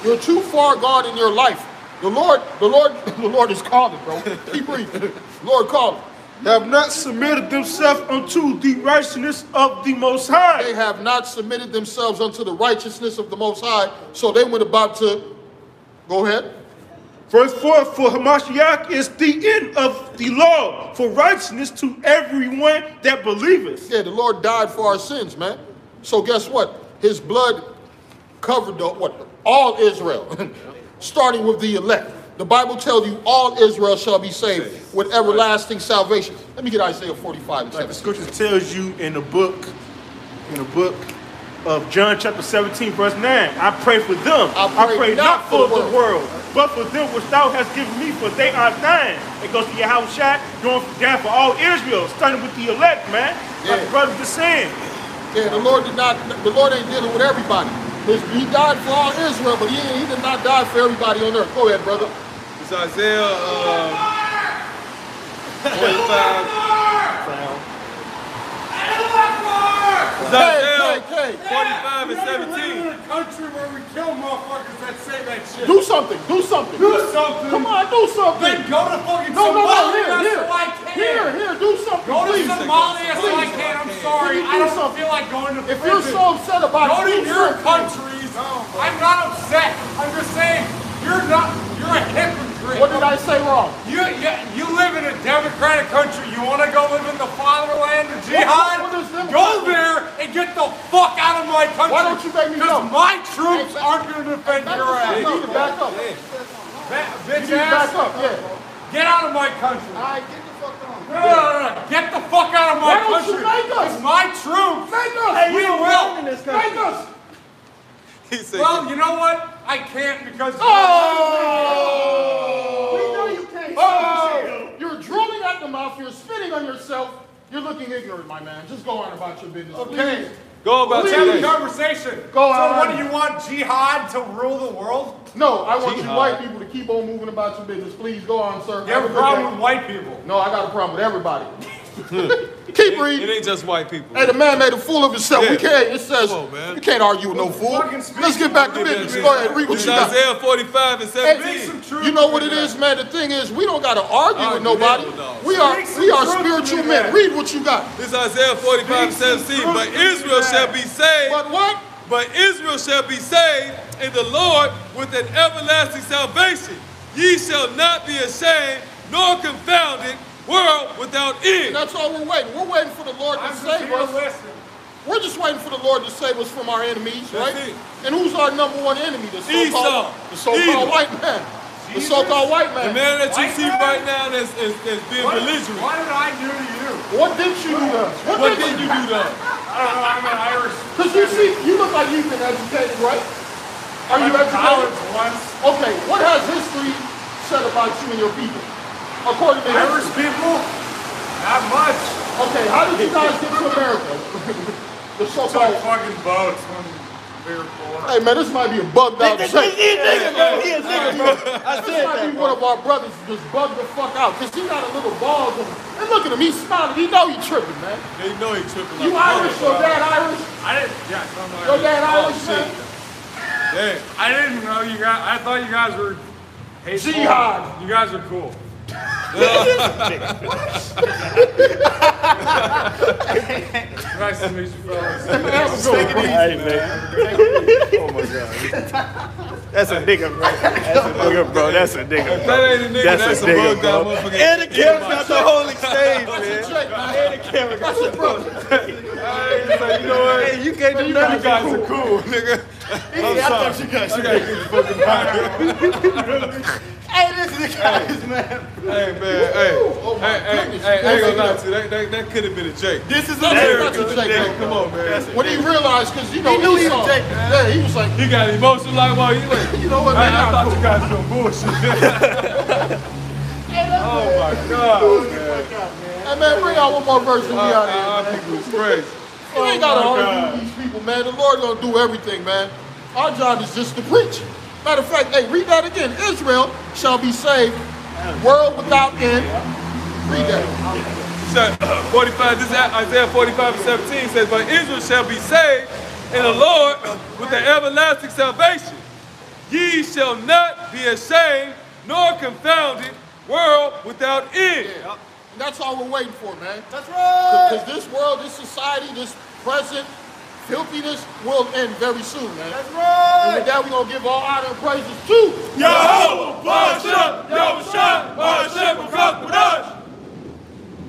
You're too far gone in your life. The Lord, the Lord, the Lord is calling, bro. Keep reading. Lord calling. Have not submitted themselves unto the righteousness of the Most High. They have not submitted themselves unto the righteousness of the Most High, so they went about to. Go ahead. Verse 4 For Hamashiach is the end of the law for righteousness to everyone that believeth. Yeah, the Lord died for our sins, man. So guess what? His blood covered the what? All Israel, starting with the elect. The Bible tells you all Israel shall be saved with everlasting salvation. Let me get Isaiah 45 and Like the 17. scripture tells you in the book, in the book of John chapter 17, verse 9. I pray for them. I pray not for the world, but for them which thou hast given me, for they are thine. It goes to your house Shai, going down for all Israel, starting with the elect, man. Like Yeah. the brother just saying. Yeah, the Lord did not, the Lord ain't dealing with everybody. He died for all Israel, but he, he did not die for everybody on earth. Go ahead, brother. It's Isaiah uh, 45. It's Isaiah K, K, K. 45 and 17. a country where we kill motherfuckers that say that shit. Do something. Do something. Do something. Come on, do something. Then go to fucking No, no, no. Somalia Here, so I here. can. Here, here. Do something. Go to please. Somalia so I Please. can. I'm sorry. Can I do don't something? feel like going to If you're so upset about Go it, to your something. countries. I'm not upset. I'm just saying you're not. You're a hypocrite. What did I say wrong? You, you, you live in a democratic country. You want to go live in the fatherland of jihad? what democratic? go there and get the fuck out of my country. Why don't you make me Because my troops Hey, aren't going to defend Back your ass. You need to back up. Ba- You bitch need to back ass. up. Yeah. Get out of my country. All right, get the fuck on. No, no, no, no. Get the fuck out of my Why don't you country. make us? It's my troops. Make us. we will. Make us. He said, Well, you know what? I can't because. Oh! We know you can't. Oh! You're drooling at the mouth. You're spitting on yourself. You're looking ignorant, my man. Just go on about your business. Okay. please. go about Let's your have a conversation. Go so, on. what do you want? Jihad to rule the world? No, I want you white people to keep on moving about your business. Please go on, sir. You have a good problem day. with white people? No, I got a problem with everybody. Keep It, reading. it ain't just white people. Hey, the man made a fool of himself. We can't. It says Come on, man. you can't argue with no fool. Let's get back to Get business. that Go ahead, read what you got. Isaiah 45 and Hey, 17. you know what it is, man. The thing is, we don't got to argue Argue with nobody. with We are we are spiritual men. Read what you got. It's Isaiah 45 and 17. But Israel shall be saved. But what? But Israel shall be saved in the Lord with an everlasting salvation. Ye shall not be ashamed nor confounded, world without end. That's all we're waiting. We're waiting for the Lord to I'm save us. listen. We're just waiting for the Lord to save us from our enemies, That's right? it. And who's our number one enemy? The so-called, the so-called Edom. white man. The so-called white man. The man. man that you White see man? right now that's, is, is being What, belligerent. what did I do to you? What did you do? to us? What, What did did you do to us? I don't know. I'm an Irish. Because you see, you look like you've been educated, right? Are you I went to college educated? once. Okay, what has history said about you and your people? According to Irish history. people? Not much. Okay, how did you guys get to America? the It's like so-called. fucking boats when we. Hey man, this might be a bugged out He shape. nigga, bro. He a nigga, bro. I This might that, be one of our brothers just bugged the fuck out. Cause he got a little balls on him. And look at him, he's smiling. He know he tripping, man. They know he tripping You like a Irish, your motherfucker. dad Irish? I didn't. Yeah, I'm Irish. Your dad Oh, Irish, shit. man? Damn. I didn't know you guys. I thought you guys were hateful. Jihad. You guys are cool. Nice to meet you, fellas. Have a good. Hey, man. Oh my God. That's a nigga, bro. That's a nigga, bro. That's a nigga. That ain't a nigga, That's that's, a a nigga, bro. motherfucker. And the camera got the whole exchange, man. And the camera got the whole exchange. Hey, you know what? Hey, you can't do nothing. You guys are cool, nigga. Hey, I thought you guys I gotta get the fucking back. Hey, this is the guys, man. Hey, man, hey. Oh my hey, hey, goodness. hey, I ain't gonna lie to you. That, that, that could have been a Jake. This is a That's nigga. that's a Jake, Hey, come on, man. When he realized, cause you know He knew he was Jake, yeah, he was like, He got emotional like, well, you like, you know what, I, man? I thought you guys were doing bullshit. oh my God, man. Hey man, bring out one more verse and we uh, out here. Uh, Our people is crazy. You ain't gotta oh, argue with these people, man. The Lord gonna do everything, man. Our job is just to preach. Matter of fact, hey, read that again. Israel shall be saved, world without end. Read that. So, 45, this is Isaiah 45 and 17 says, But Israel shall be saved in the Lord with an everlasting salvation. Ye shall not be ashamed nor confounded, world without end. Yeah. And that's all we're waiting for, man. That's right. Because this world, this society, this present filthiness will end very soon, man. That's right. And with that, we're gonna give all honor and praises to Yahweh, Bashem, Yahweh, Bashem, Makakudash.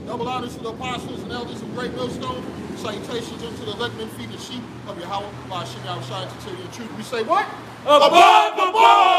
double honors to the apostles and elders of Great Millstone. Salutations unto the elect men feed the sheep of Yahweh, Bashem, Yahweh, Shine, to tell you the truth. We say what? Above the ball!